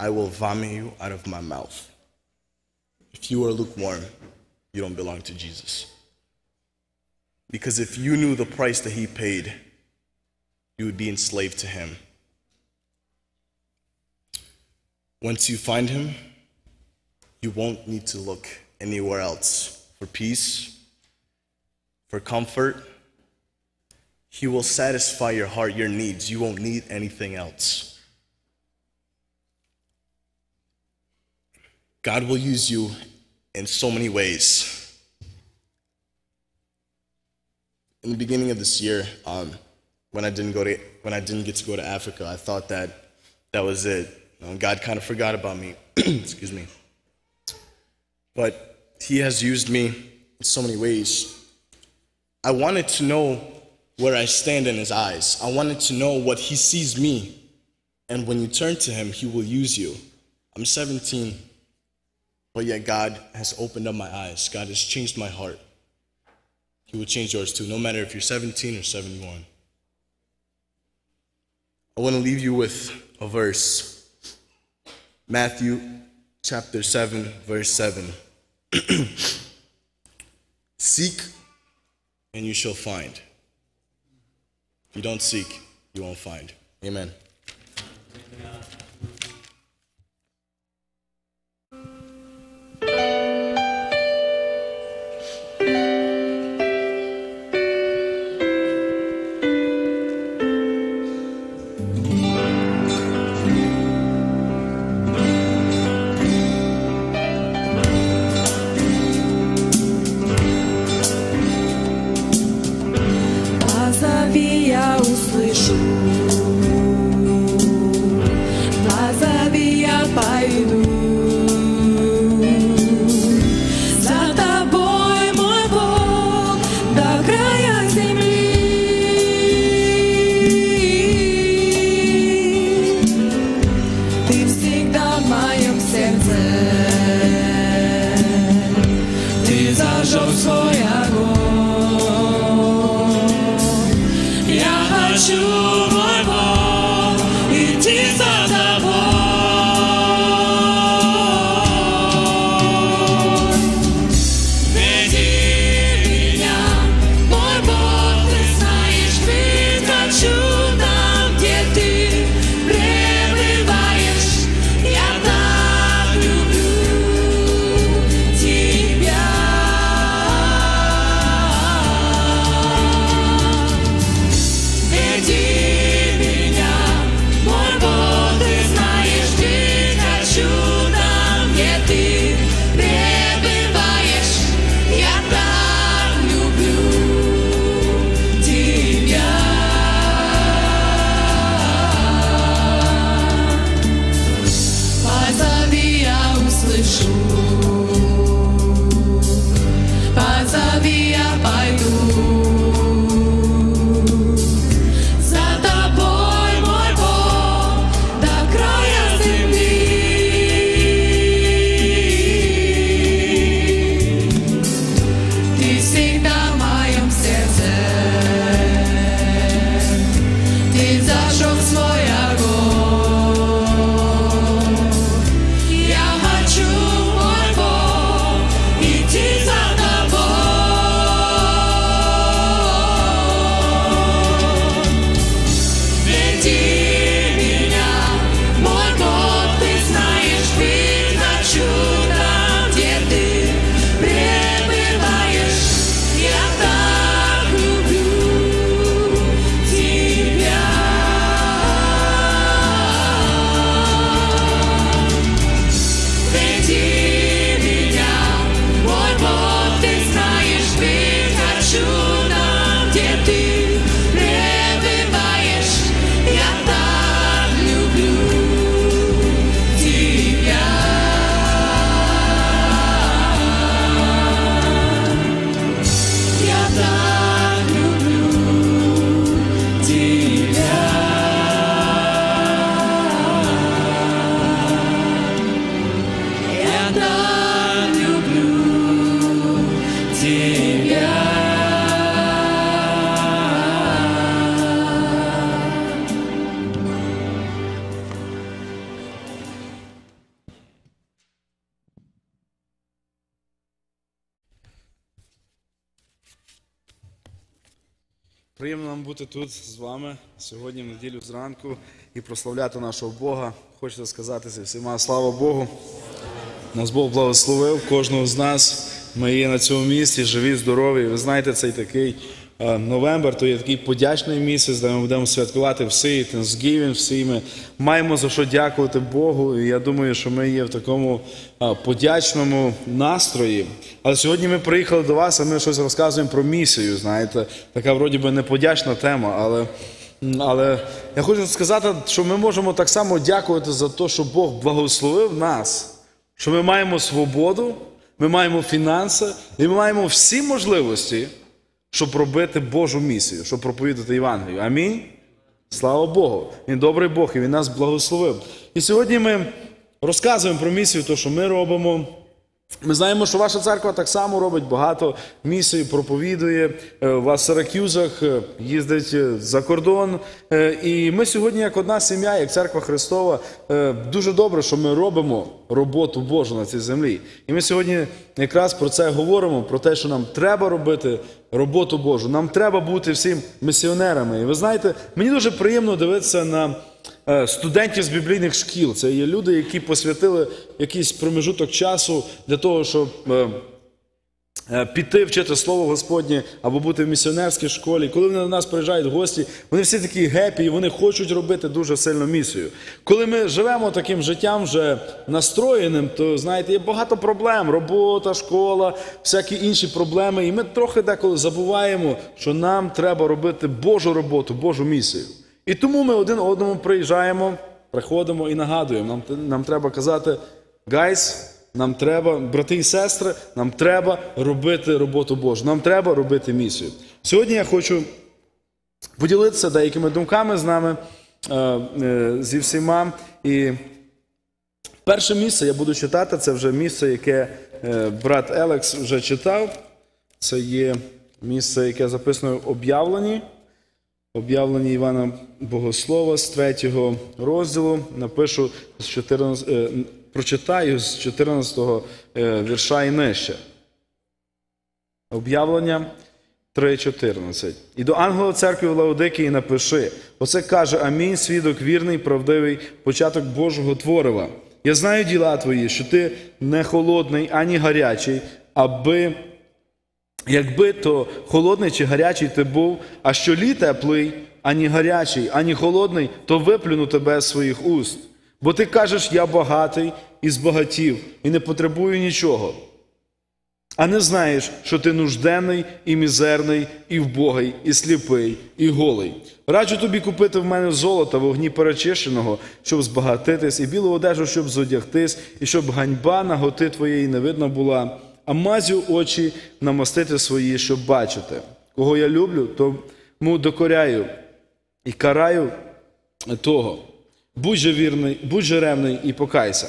[SPEAKER 5] I will vomit you out of my mouth. If you are lukewarm, you don't belong to Jesus. Because if you knew the price that he paid, you would be enslaved to him. Once you find him, you won't need to look anywhere else for peace, for comfort. He will satisfy your heart, your needs. You won't need anything else. God will use you in so many ways. In the beginning of this year, um, when I didn't go to when I didn't get to go to Africa, I thought that that was it. You God kind of forgot about me. Excuse me. But He has used me in so many ways. I wanted to know where I stand in His eyes. I wanted to know what He sees me. And when you turn to Him, He will use you. I'm 17, but yet God has opened up my eyes. God has changed my heart. He will change yours too, no matter if you're 17 or 71. I want to leave you with a verse Matthew chapter 7, verse 7. Seek and you shall find. You don't seek, you won't find. Amen.
[SPEAKER 6] Прославляти нашого Бога. Хочеться сказати зі всіма слава Богу. Нас Бог благословив кожного з нас. Ми є на цьому місці, живі, здорові. Ви знаєте, цей такий е, новембр, то є такий подячний місяць, де ми будемо святкувати всі Thanksgiving, всі ми маємо за що дякувати Богу. І я думаю, що ми є в такому е, подячному настрої. Але сьогодні ми приїхали до вас, а ми щось розказуємо про місію. Знаєте, така вроді би не подячна тема, але. Але я хочу сказати, що ми можемо так само дякувати за те, що Бог благословив нас, що ми маємо свободу, ми маємо фінанси, і ми маємо всі можливості, щоб робити Божу місію, щоб проповідати Євангелію. Амінь. Слава Богу. Він добрий Бог, і Він нас благословив. І сьогодні ми розказуємо про місію, то, що ми робимо. Ми знаємо, що ваша церква так само робить багато місій, проповідує. Е, вас в Сиракюзах е, їздить е, за кордон. Е, І ми сьогодні, як одна сім'я, як церква Христова, е, дуже добре, що ми робимо роботу Божу на цій землі. І ми сьогодні якраз про це говоримо: про те, що нам треба робити роботу Божу. Нам треба бути всім місіонерами. І ви знаєте, мені дуже приємно дивитися на е, студентів з біблійних шкіл. Це є люди, які посвятили якийсь промежуток часу для того, щоб е, е, піти вчити Слово Господнє або бути в місіонерській школі. Коли вони до нас приїжджають гості, вони всі такі гепі, і вони хочуть робити дуже сильно місію. Коли ми живемо таким життям вже настроєним, то знаєте, є багато проблем: робота, школа, всякі інші проблеми. І ми трохи деколи забуваємо, що нам треба робити Божу роботу, Божу місію. І тому ми один одному приїжджаємо, приходимо і нагадуємо. Нам, нам треба казати, guys, нам треба, брати і сестри, нам треба робити роботу Божу, нам треба робити місію. Сьогодні я хочу поділитися деякими думками з нами, е, е, зі всіма. І перше місце я буду читати, це вже місце, яке е, брат Елекс вже читав. Це є місце, яке записано в об'явленні. Об'явлення Івана Богослова з 3 розділу. Напишу з 14, е, прочитаю з 14 е, вірша і нижче. Об'явлення 3.14. І до ангела церкви в Лаодикії напиши: Оце каже Амінь, свідок вірний, правдивий, початок Божого творива. Я знаю діла твої, що ти не холодний, ані гарячий, аби Якби то холодний чи гарячий ти був, а що лі теплий, ані гарячий, ані холодний, то виплюну тебе з своїх уст. Бо ти кажеш, я багатий і збагатів, і не потребую нічого. А не знаєш, що ти нужденний і мізерний, і вбогий, і сліпий, і голий. Раджу тобі купити в мене золота вогні перечищеного, щоб збагатитись, і білу одежу, щоб зодягтись, і щоб ганьба наготи твоєї не видно була, а мазю очі намастити свої, щоб бачити. Кого я люблю, тому докоряю і караю того. Будь же вірний, будь же ревний і покайся.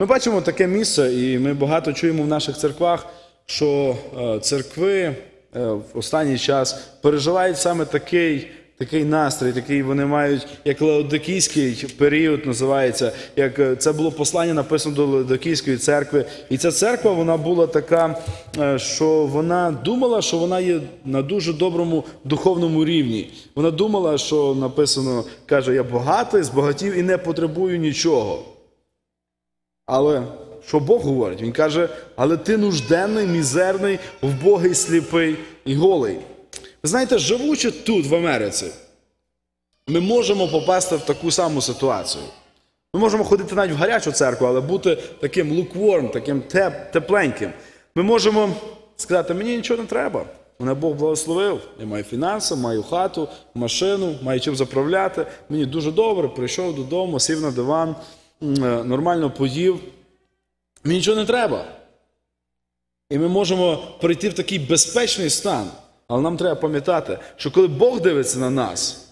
[SPEAKER 6] Ми бачимо таке місце, і ми багато чуємо в наших церквах, що е, церкви е, в останній час переживають саме такий, такий настрій, такий вони мають, як Леодикійський період називається, як е, це було послання написано до Леодикійської церкви. І ця церква вона була така, е, що вона думала, що вона є на дуже доброму духовному рівні. Вона думала, що написано, каже, я багатий, збагатів і не потребую нічого. Але що Бог говорить? Він каже, але ти нужденний, мізерний, вбогий, сліпий і голий. Ви знаєте, живучи тут, в Америці, ми можемо попасти в таку саму ситуацію. Ми можемо ходити навіть в гарячу церкву, але бути таким lukewarm, таким теп, тепленьким. Ми можемо сказати, мені нічого не треба. Мене Бог благословив. Я маю фінанси, маю хату, машину, маю чим заправляти. Мені дуже добре, прийшов додому, сів на диван, е, нормально поїв. Мені нічого не треба. І ми можемо прийти в такий безпечний стан. Але нам треба пам'ятати, що коли Бог дивиться на нас,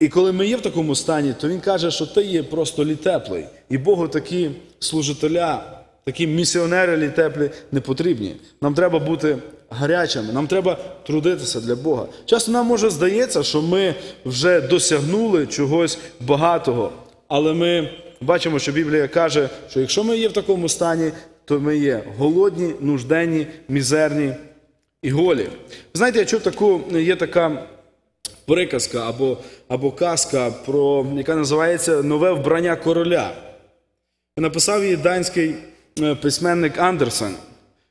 [SPEAKER 6] і коли ми є в такому стані, то Він каже, що ти є просто літеплий. І Богу такі служителя, такі місіонери літеплі не потрібні. Нам треба бути гарячими, нам треба трудитися для Бога. Часто нам може здається, що ми вже досягнули чогось багатого, але ми бачимо, що Біблія каже, що якщо ми є в такому стані, то ми є голодні, нужденні, мізерні і голі. Знаєте, я чув таку, є така приказка або, або казка, про, яка називається Нове вбрання короля. Написав її данський е, письменник Андерсен.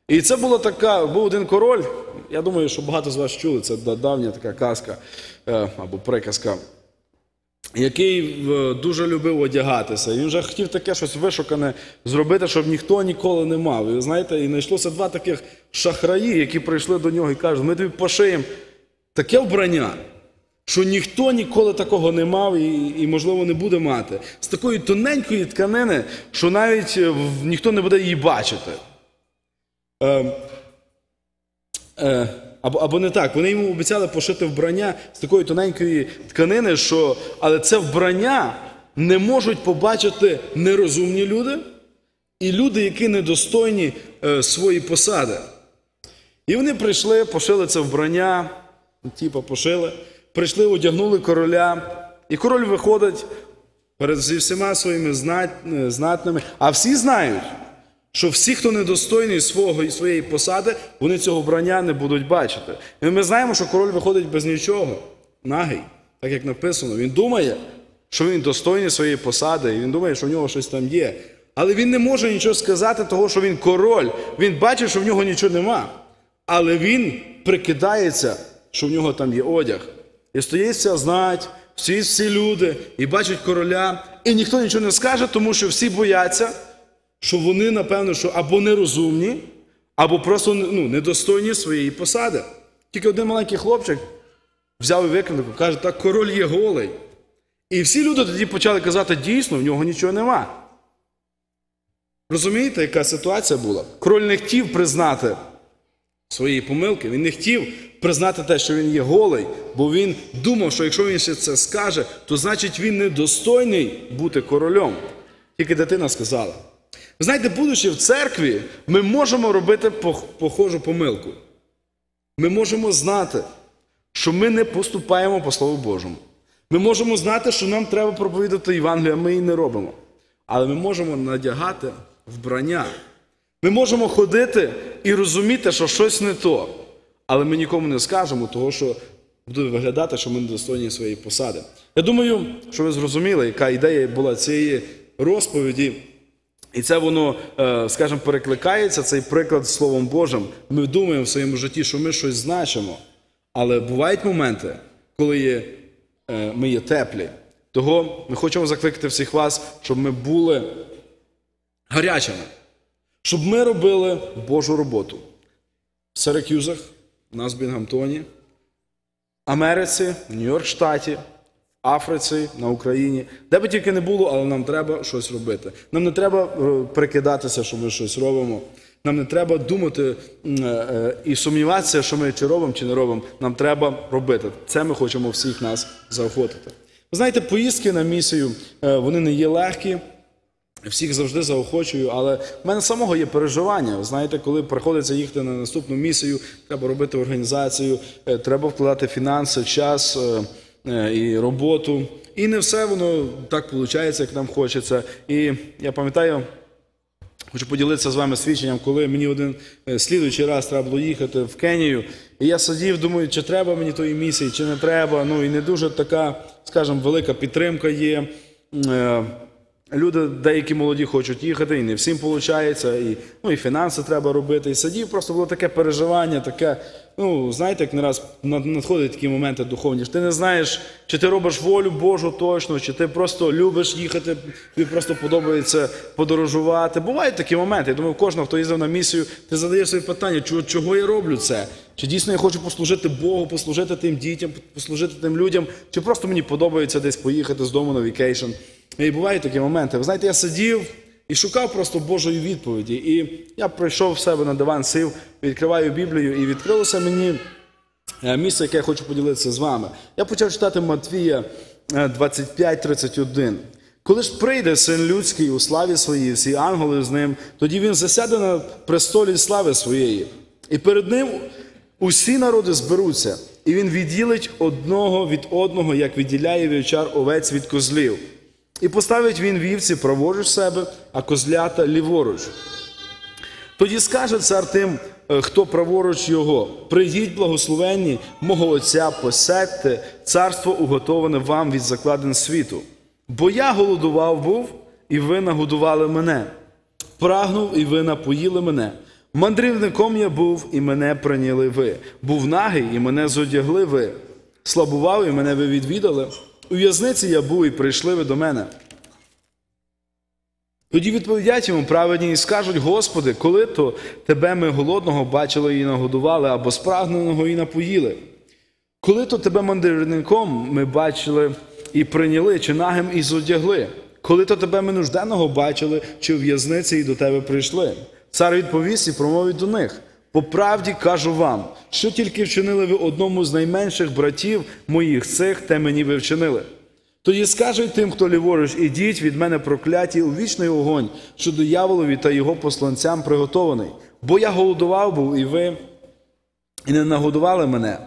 [SPEAKER 6] І це була така, був один король. Я думаю, що багато з вас чули, це давня така казка е, або приказка, який е, дуже любив одягатися. Він вже хотів таке щось вишукане зробити, щоб ніхто ніколи не мав. І знаєте, і знайшлося два таких шахраї, які прийшли до нього і кажуть, ми тобі пошиємо таке вбрання, що ніхто ніколи такого не мав і, і, можливо, не буде мати. З такої тоненької тканини, що навіть е, ніхто не буде її бачити. Е, е, або, або не так. Вони йому обіцяли пошити вбрання з такої тоненької тканини, що, але це вбрання не можуть побачити нерозумні люди і люди, які недостойні е, свої посади. І вони прийшли, пошили це вбрання, типу пошили, прийшли, одягнули короля, і король виходить перед всіма своїми знатними, а всі знають, що всі, хто недостойний свого і своєї посади, вони цього вбрання не будуть бачити. І ми знаємо, що король виходить без нічого, нагий, так як написано. Він думає, що він достойний своєї посади, і він думає, що в нього щось там є. Але він не може нічого сказати, того, що він король. Він бачить, що в нього нічого нема. Але він прикидається, що в нього там є одяг. І стоїть вся знать, всі всі люди, і бачать короля, і ніхто нічого не скаже, тому що всі бояться, що вони, напевно, що або нерозумні, або просто ну, недостойні своєї посади. Тільки один маленький хлопчик взяв і викрикнув, каже, так король є голий. І всі люди тоді почали казати, дійсно, в нього нічого нема. Розумієте, яка ситуація була? Король не хотів признати своєї помилки, він не хотів признати те, що він є голий, бо він думав, що якщо він ще це скаже, то значить він недостойний бути королем. Тільки дитина сказала. Ви знаєте, будучи в церкві, ми можемо робити похожу помилку. Ми можемо знати, що ми не поступаємо по Слову Божому. Ми можемо знати, що нам треба проповідати Євангелію, а ми її не робимо. Але ми можемо надягати вбрання. Ми можемо ходити і розуміти, що щось не то. Але ми нікому не скажемо, того, що буде виглядати, що ми недостойні своєї посади. Я думаю, що ви зрозуміли, яка ідея була цієї розповіді. І це воно, е, скажімо, перекликається, цей приклад Словом Божим. Ми думаємо в своєму житті, що ми щось значимо. Але бувають моменти, коли є, е, ми є теплі. Того ми хочемо закликати всіх вас, щоб ми були гарячими. Щоб ми робили Божу роботу. В Сиракюзах, у нас в Бінгамтоні, Америці, в Нью-Йорк штаті, в Африці, на Україні, де би тільки не було, але нам треба щось робити. Нам не треба е, прикидатися, що ми щось робимо. Нам не треба думати е, е, і сумніватися, що ми чи робимо, чи не робимо. Нам треба робити. Це ми хочемо всіх нас заохотити. Ви знаєте, поїздки на місію вони не є легкі. Всіх завжди заохочую, але в мене самого є переживання. Знаєте, коли приходиться їхати на наступну місію, треба робити організацію, е, треба вкладати фінанси, час е, е, і роботу. І не все воно так виходить, як нам хочеться. І я пам'ятаю, Хочу поділитися з вами свідченням, коли мені один слідуючий раз треба було їхати в Кенію. І я сидів, думаю, чи треба мені тої місії, чи не треба. Ну і не дуже така, скажімо, велика підтримка є. Люди, деякі молоді хочуть їхати, і не всім виходить, і, ну, і фінанси треба робити. І сидів, просто було таке переживання, таке, ну, знаєте, як не раз над- надходять такі моменти духовні, ти не знаєш, чи ти робиш волю Божу точно, чи ти просто любиш їхати, тобі просто подобається подорожувати. Бувають такі моменти. Я думаю, кожного, хто їздив на місію, ти задаєш собі питання, чого я роблю це? Чи дійсно я хочу послужити Богу, послужити тим дітям, послужити тим людям, чи просто мені подобається десь поїхати з дому на vacation. І бувають такі моменти. Ви знаєте, я сидів і шукав просто Божої відповіді. І я прийшов в себе на диван, сів, відкриваю Біблію, і відкрилося мені е, місце, яке я хочу поділитися з вами. Я почав читати Матвія е, 25-31. Коли ж прийде син людський у славі своїй, всі ангели з ним, тоді він засяде на престолі слави своєї. І перед ним усі народи зберуться, і він відділить одного від одного, як відділяє вівчар овець від козлів. І поставить він вівці праворуч себе, а козлята ліворуч. Тоді скаже цар тим, е, хто праворуч його: прийдіть, благословенні мого Отця, посядьте, царство уготоване вам від закладин світу. Бо я голодував був, і ви нагодували мене. Прагнув, і ви напоїли мене. Мандрівником я був, і мене прийняли ви. Був нагий, і мене зодягли ви. Слабував, і мене ви відвідали. У в'язниці я був, і прийшли ви до мене. Тоді відповідять йому праведні і скажуть: Господи, коли то тебе ми голодного бачили і нагодували, або спрагненого і напоїли? Коли то тебе мандрівником ми бачили і прийняли, чи нагим і зодягли? Коли то тебе ми нужденного бачили, чи в в'язниці і до тебе прийшли? Цар відповість і промовить до них. По правді кажу вам, що тільки вчинили ви одному з найменших братів моїх цих, те мені ви вчинили. Тоді скажуть тим, хто ліворуч, ідіть від мене прокляті у вічний огонь, що дияволові та його посланцям приготований. Бо я голодував був, і ви і не нагодували мене.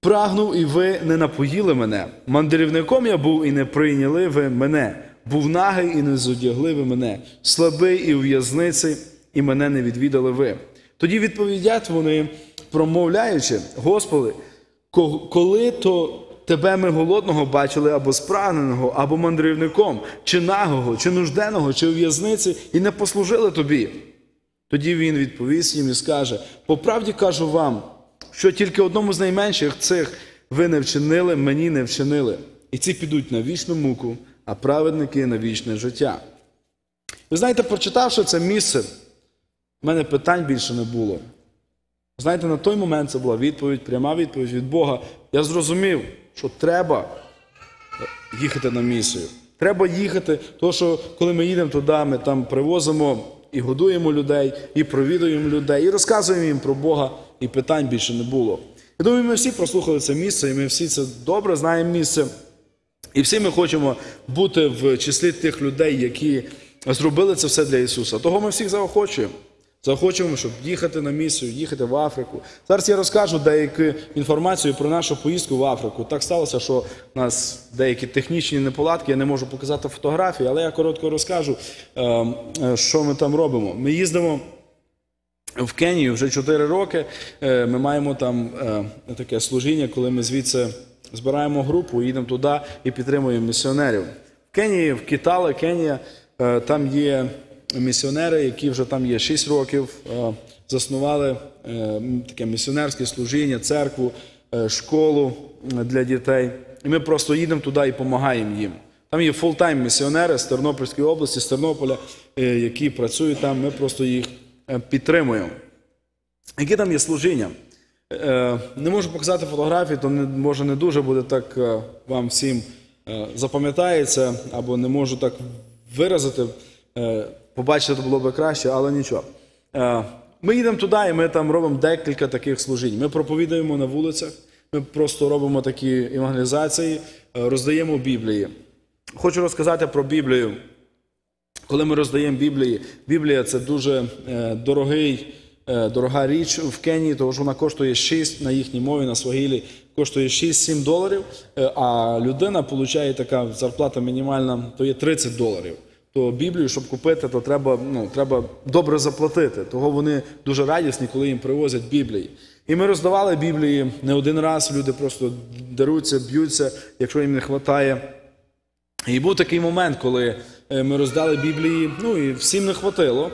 [SPEAKER 6] Прагнув, і ви не напоїли мене. Мандрівником я був, і не прийняли ви мене. Був нагий, і не зодягли ви мене. Слабий і у в'язниці, і мене не відвідали ви. Тоді відповідять вони, промовляючи, Господи, коли то тебе ми голодного бачили або спрагненого, або мандрівником, чи нагого, чи нужденного, чи у в'язниці, і не послужили тобі. Тоді він відповість їм і скаже: по правді кажу вам, що тільки одному з найменших цих ви не вчинили, мені не вчинили. І ці підуть на вічну муку, а праведники на вічне життя. Ви знаєте, прочитавши це місце, в мене питань більше не було. Знаєте, на той момент це була відповідь, пряма відповідь від Бога. Я зрозумів, що треба їхати на місію. Треба їхати, тому що коли ми їдемо туди, ми там привозимо і годуємо людей, і провідуємо людей, і розказуємо їм про Бога, і питань більше не було. Я думаю, ми всі прослухали це місце, і ми всі це добре знаємо місце. І всі ми хочемо бути в числі тих людей, які зробили це все для Ісуса. Того ми всіх заохочуємо. Заохочуємо, щоб їхати на місію, їхати в Африку. Зараз я розкажу деяку інформацію про нашу поїздку в Африку. Так сталося, що у нас деякі технічні неполадки, я не можу показати фотографії, але я коротко розкажу, е, е, що ми там робимо. Ми їздимо в Кенію вже 4 роки. Е, Ми маємо там е, таке служіння, коли ми звідси збираємо групу, їдемо туди і підтримуємо місіонерів. В Кенії, в Кітале, Кенія, там є місіонери, які вже там є 6 років, е, заснували е, таке місіонерське служіння, церкву, е, школу для дітей. І ми просто їдемо туди і допомагаємо їм. Там є full-time місіонери з Тернопільської області, з Тернополя, які працюють там. Ми просто їх підтримуємо. Які там є служіння? Не можу показати фотографії, то може не дуже буде так вам всім запам'ятається, або не можу так виразити. Побачити то було б краще, але нічого. Е, Ми їдемо туди і ми там робимо декілька таких служінь. Ми проповідуємо на вулицях, ми просто робимо такі евангелізації, е, роздаємо Біблії. Хочу розказати про Біблію. Коли ми роздаємо Біблії, Біблія це дуже е, дорогий, дорога річ в Кенії, тому що вона коштує 6 на їхній мові, на свагілі, коштує 6-7 доларів, а людина отримує така зарплата мінімальна, то є 30 доларів. То Біблію, щоб купити, то треба, ну, треба добре заплатити. Того вони дуже радісні, коли їм привозять Біблії. І ми роздавали Біблії не один раз, люди просто деруться, б'ються, якщо їм не вистачає. І був такий момент, коли е, ми роздали Біблії, ну і всім не хватило.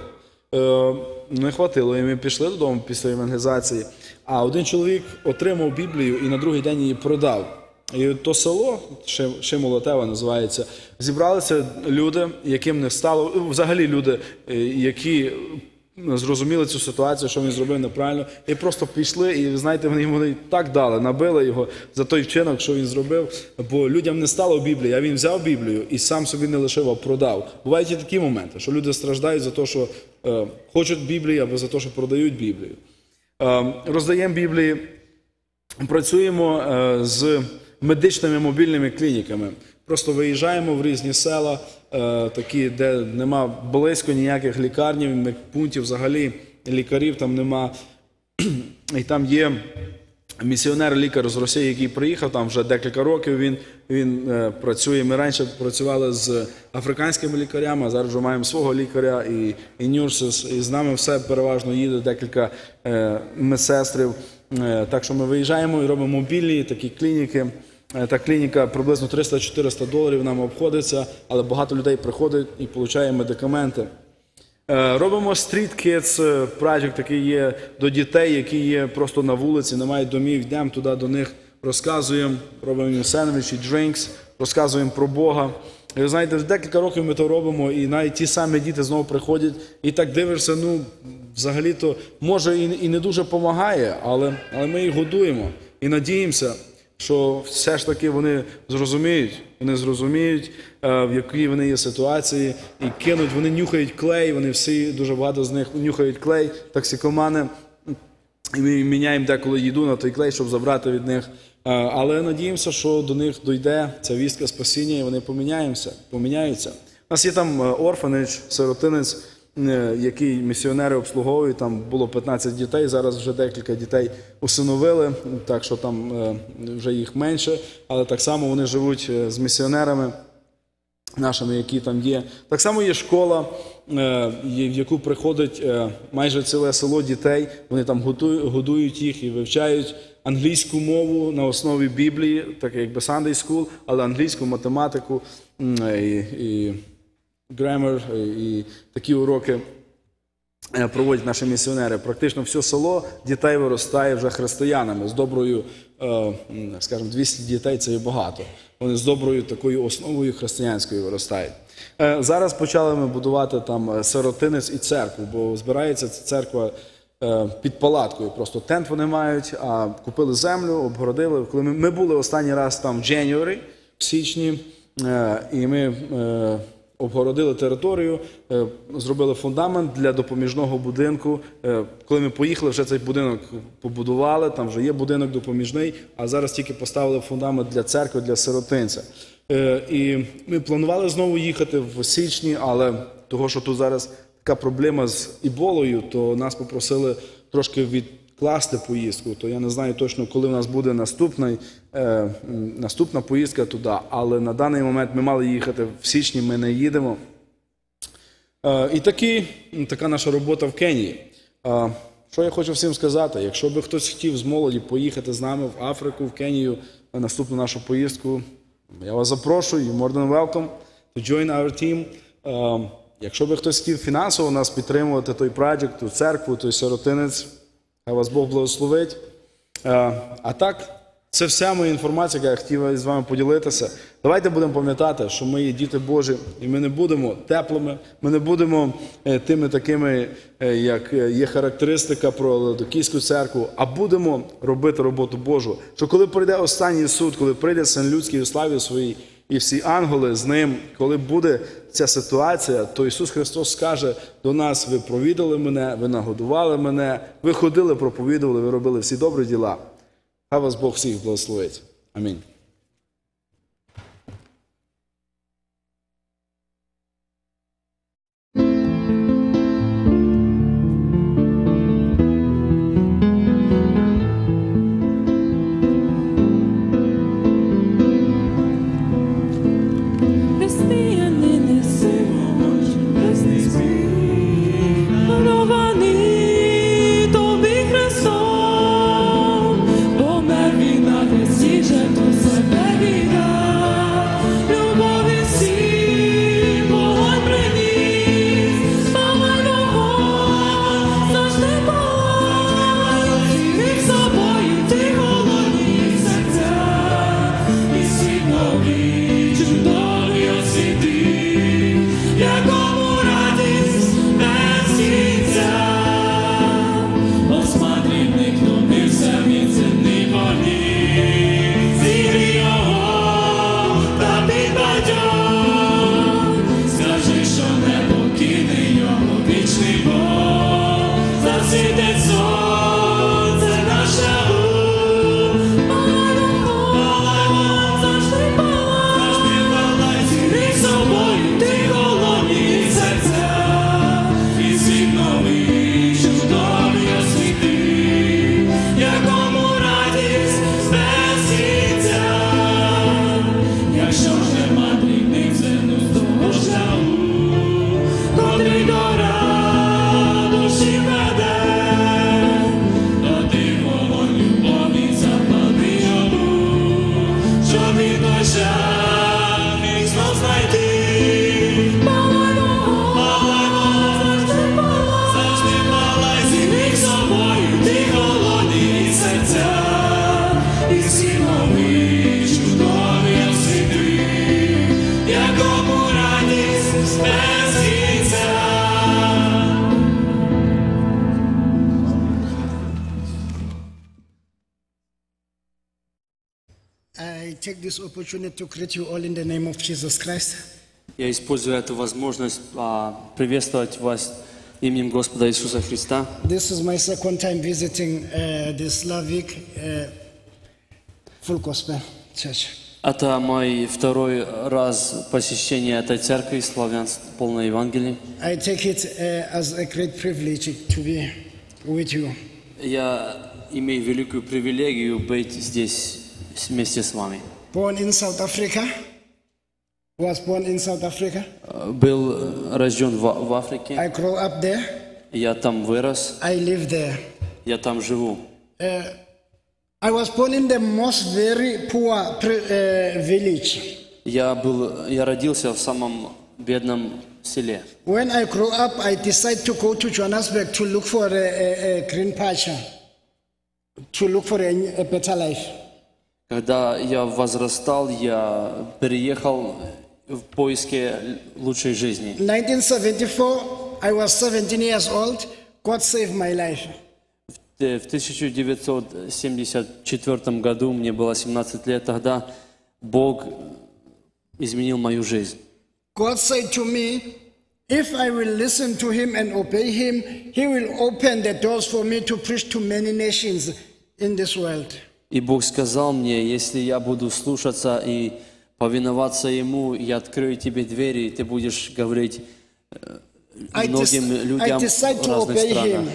[SPEAKER 6] Е, Не хватило, і ми пішли додому після евангелізації. А один чоловік отримав Біблію і на другий день її продав. І то село, Ши- Шимолотева називається, зібралися люди, яким не стало, взагалі люди, е, які зрозуміли цю ситуацію, що він зробив неправильно, і просто пішли, і знаєте, вони йому так дали, набили його за той вчинок, що він зробив. Бо людям не стало Біблії, а він взяв Біблію і сам собі не лишив, а продав. Бувають і такі моменти, що люди страждають за те, що е, хочуть Біблії, або за те, що продають Біблію. Е, роздаємо Біблії, працюємо е, з медичними мобільними клініками. Просто виїжджаємо в різні села, е, такі, де нема близько ніяких лікарнів, пунктів взагалі лікарів там нема. І там є місіонер-лікар з Росії, який приїхав там вже декілька років. Він, він е, працює. Ми раніше працювали з африканськими лікарями, а зараз вже маємо свого лікаря і, і нюрсис. І з нами все переважно їде декілька е, медсестрів. Е, так що ми виїжджаємо і робимо мобільні такі клініки. Е, Та клініка приблизно 300-400 доларів нам обходиться, але багато людей приходить і отримує медикаменти. Е, Робимо Street Kids Project, який є до дітей, які є просто на вулиці, не мають домів. Йдемо туди до них, розказуємо, робимо їм сендвічі, drinks, розказуємо про Бога. І ви знаєте, декілька років ми то робимо, і навіть ті самі діти знову приходять, і так дивишся, ну, взагалі-то, може, і не дуже допомагає, але, але ми їх годуємо і надіємося, що все ж таки вони зрозуміють, вони зрозуміють, е, в якій вони є ситуації, і кинуть, вони нюхають клей, вони всі, дуже багато з них нюхають клей, токсикомани. І ми міняємо деколи їду на той клей, щоб забрати від них. Е, Але надіємося, що до них дойде ця вістка спасіння, і вони поміняємося, поміняються. У нас є там е, орфанич, сиротинець, який місіонери обслуговують. Там було 15 дітей. Зараз вже декілька дітей усиновили, так що там е, вже їх менше, але так само вони живуть е, з місіонерами нашими, які там є. Так само є школа, е, в яку приходить е, майже ціле село дітей. Вони там годують їх і вивчають англійську мову на основі Біблії, так якби Sunday School, але англійську математику і, і grammar, і такі уроки е, проводять наші місіонери. Практично все село дітей виростає вже християнами з доброю, е, скажімо, 200 дітей це є багато. Вони з доброю такою основою християнською виростають. Е, Зараз почали ми будувати там сиротинець і церкву, бо збирається ця церква під палаткою. Просто тент вони мають, а купили землю, обгородили. Коли ми, ми були останній раз там в January, в січні, і ми обгородили територію, е, зробили фундамент для допоміжного будинку. Е, Коли ми поїхали, вже цей будинок побудували, там вже є будинок допоміжний, а зараз тільки поставили фундамент для церкви, для сиротинця. Е, І ми планували знову їхати в січні, але того, що тут зараз така проблема з іболою, то нас попросили трошки відкласти поїздку. То я не знаю точно, коли в нас буде наступний, е, наступна поїздка туди. Але на даний момент ми мали їхати в січні, ми не їдемо. Е, І такі, така наша робота в Кенії. Е, Що я хочу всім сказати? Якщо би хтось хотів з молоді поїхати з нами в Африку, в Кенію на наступну нашу поїздку, я вас запрошую, more than welcome to join our team. Е, Якщо би хтось хотів фінансово нас підтримувати, той проект, ту церкву, той сиротинець, хай вас Бог благословить. Е, А так,
[SPEAKER 3] Це вся моя інформація, яка я хотів з вами поділитися. Давайте будемо пам'ятати, що ми є діти Божі, і ми не будемо теплими, ми не будемо е, тими такими, е, як є характеристика про Ладокійську церкву, а будемо робити роботу Божу. Що коли прийде останній суд, коли прийде син людський у славі своїй, і всі ангели з ним, коли буде ця ситуація, то Ісус Христос скаже до нас: ви провідали мене, ви нагодували мене, ви ходили, проповідували, ви робили всі добрі діла. Хай вас Бог всіх благословить. Амінь.
[SPEAKER 7] Opportunity to greet you all in the name of Jesus Christ.
[SPEAKER 8] Я использую эту возможность а, приветствовать вас именем Господа Иисуса Христа.
[SPEAKER 7] This is my second time visiting uh, the Slavic uh, Full Gospel Church.
[SPEAKER 8] Это мой второй раз посещение этой церкви, славянств, полной Евангелии.
[SPEAKER 7] I take it uh, as a great privilege to be with you.
[SPEAKER 8] Я имею великую привилегию быть здесь вместе с вами.
[SPEAKER 7] Born in South Africa, was born in South Africa.
[SPEAKER 8] Был рожден в, в Африке,
[SPEAKER 7] I grew up there.
[SPEAKER 8] я там вырос,
[SPEAKER 7] I live there.
[SPEAKER 8] я там живу.
[SPEAKER 7] I was born in the most very poor pri- uh, village.
[SPEAKER 8] Я, был, я родился в самом бедном селе.
[SPEAKER 7] When I grew up, I decided to go to Johannesburg to look for a, a, a green pasture, to look for a, a better life.
[SPEAKER 8] Когда я возрастал, я переехал в поиске лучшей жизни.
[SPEAKER 7] In 1974, I was 17 years old. God saved my life.
[SPEAKER 8] Э, В 1974 году, мне было 17 лет, тогда Бог изменил мою жизнь.
[SPEAKER 7] God said to me, if I will listen to him and obey him, he will open the doors for me to preach to many nations in this world.
[SPEAKER 8] И Бог сказал мне, если я буду слушаться и повиноваться Ему, я открою тебе двери, и ты будешь говорить э, многим людям в разных странах.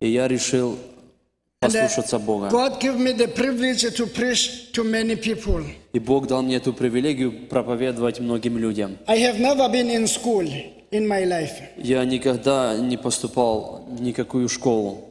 [SPEAKER 8] И я решил
[SPEAKER 7] uh,
[SPEAKER 8] послушаться Бога. И Бог дал мне эту привилегию проповедовать многим людям. Я никогда не поступал в никакую школу.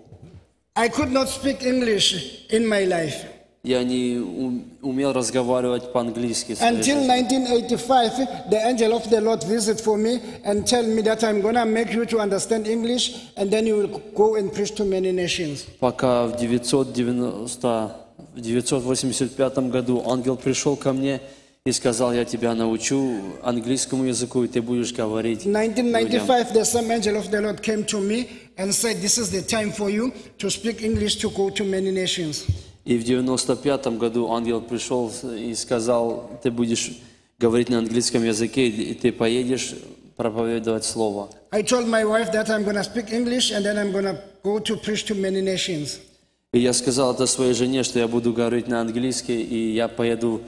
[SPEAKER 7] I could not speak English in my life.
[SPEAKER 8] Я не ум- умел разговаривать по-английски.
[SPEAKER 7] Until
[SPEAKER 8] жизни.
[SPEAKER 7] 1985, the angel of the Lord visit for me and tell me that I'm gonna make you to understand English, and then you will go and preach to many nations.
[SPEAKER 8] Пока в 990 в 985 году ангел пришел ко мне и сказал, я тебя научу английскому языку, и ты будешь говорить
[SPEAKER 7] In
[SPEAKER 8] людям».
[SPEAKER 7] 1995, the same angel of the Lord came to me and said, This is the time for you to speak English to go to many nations.
[SPEAKER 8] И в 95 году ангел пришел и сказал, ты будешь говорить на английском языке, и ты поедешь проповедовать Слово.
[SPEAKER 7] I told my wife that I'm going to speak English and then I'm going to go to preach to many nations.
[SPEAKER 8] И я сказал это своей жене, что я буду говорить на английском, и я поеду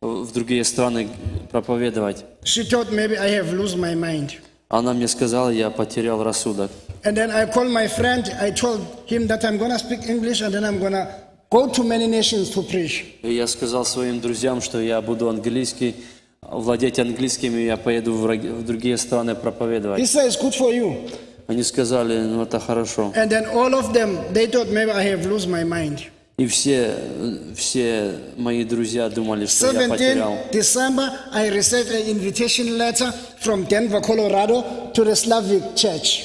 [SPEAKER 8] в другие страны проповедовать.
[SPEAKER 7] She thought maybe I have lost my mind.
[SPEAKER 8] Она мне сказала, я потерял рассудок.
[SPEAKER 7] And then I called my friend. I told him that I'm going to speak English and then I'm going to go to many nations to preach.
[SPEAKER 8] И я сказал своим друзьям, что я буду английский, владеть английским, и я поеду в в другие страны
[SPEAKER 7] He
[SPEAKER 8] проповедовать.
[SPEAKER 7] says, Good for you.
[SPEAKER 8] Они сказали, ну это хорошо.
[SPEAKER 7] And then all of them, they thought maybe I have lost my mind.
[SPEAKER 8] И все, все мои друзья думали, что я потерял.
[SPEAKER 7] 17 December, I received an invitation letter from Denver, Colorado to the Slavic Church.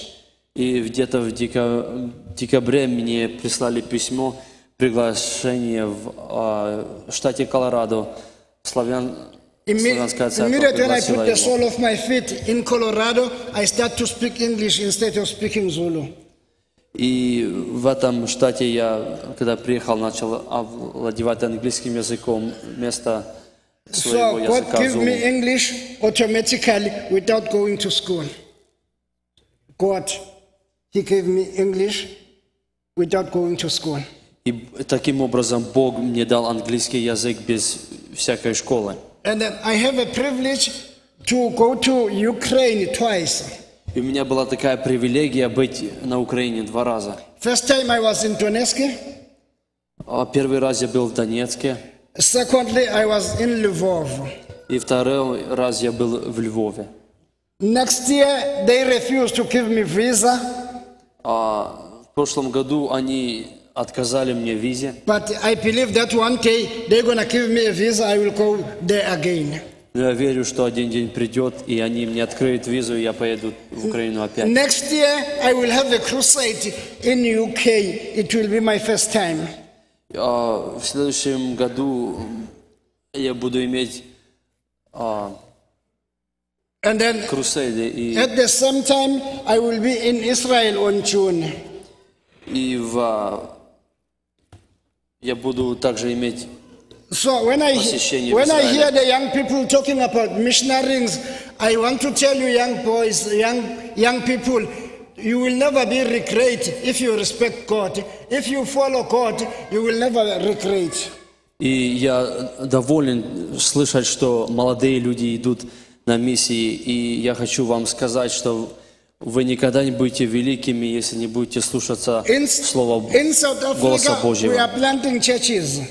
[SPEAKER 8] И где-то в дека- декабре мне прислали письмо, приглашение в а, штате Колорадо. Славян, Славянская церковь
[SPEAKER 7] Immediately when I
[SPEAKER 8] пригласила
[SPEAKER 7] put the
[SPEAKER 8] его.
[SPEAKER 7] sole of my feet in Colorado, I start to speak English instead of speaking Zulu.
[SPEAKER 8] И в этом штате я, когда приехал, начал овладевать английским языком вместо своего
[SPEAKER 7] So God
[SPEAKER 8] языка
[SPEAKER 7] gave
[SPEAKER 8] Зулу.
[SPEAKER 7] me English automatically without going to school. God, He gave me English without going to school.
[SPEAKER 8] И таким образом Бог мне дал английский язык без всякой школы.
[SPEAKER 7] And then I have a privilege to go to Ukraine twice.
[SPEAKER 8] И у меня была такая привилегия быть на Украине два раза.
[SPEAKER 7] First time I was in Donetsk.
[SPEAKER 8] А Первый раз я был в Донецке,
[SPEAKER 7] Secondly, I was in Lvov.
[SPEAKER 8] и второй раз я был в Львове.
[SPEAKER 7] Next year, they refused to give me visa,
[SPEAKER 8] А в прошлом году они отказали мне в визе,
[SPEAKER 7] but I believe that one day they're to give me a visa, I will go there again.
[SPEAKER 8] но я верю, что один день придет, и они мне откроют визу, и я поеду в Украину опять.
[SPEAKER 7] Next year, I will have a crusade in UK. It will be my first time.
[SPEAKER 8] А в следующем году я буду иметь а,
[SPEAKER 7] And then
[SPEAKER 8] крусейды, и,
[SPEAKER 7] at the same time, I will be in Israel on June.
[SPEAKER 8] и в, а, я буду также иметь
[SPEAKER 7] So when I,
[SPEAKER 8] Посещение в
[SPEAKER 7] when I
[SPEAKER 8] Израиле.
[SPEAKER 7] hear the young people talking about missionaries, I want to tell you, young boys, young, young people, you will never be regret if you respect God. If you follow God, you will never regret.
[SPEAKER 8] И я доволен слышать, что молодые люди идут на миссии. И я хочу вам сказать, что вы никогда не будете великими, если не будете слушаться
[SPEAKER 7] In,
[SPEAKER 8] Слова
[SPEAKER 7] in South
[SPEAKER 8] голоса
[SPEAKER 7] Africa, we
[SPEAKER 8] Божьего.
[SPEAKER 7] are planting churches.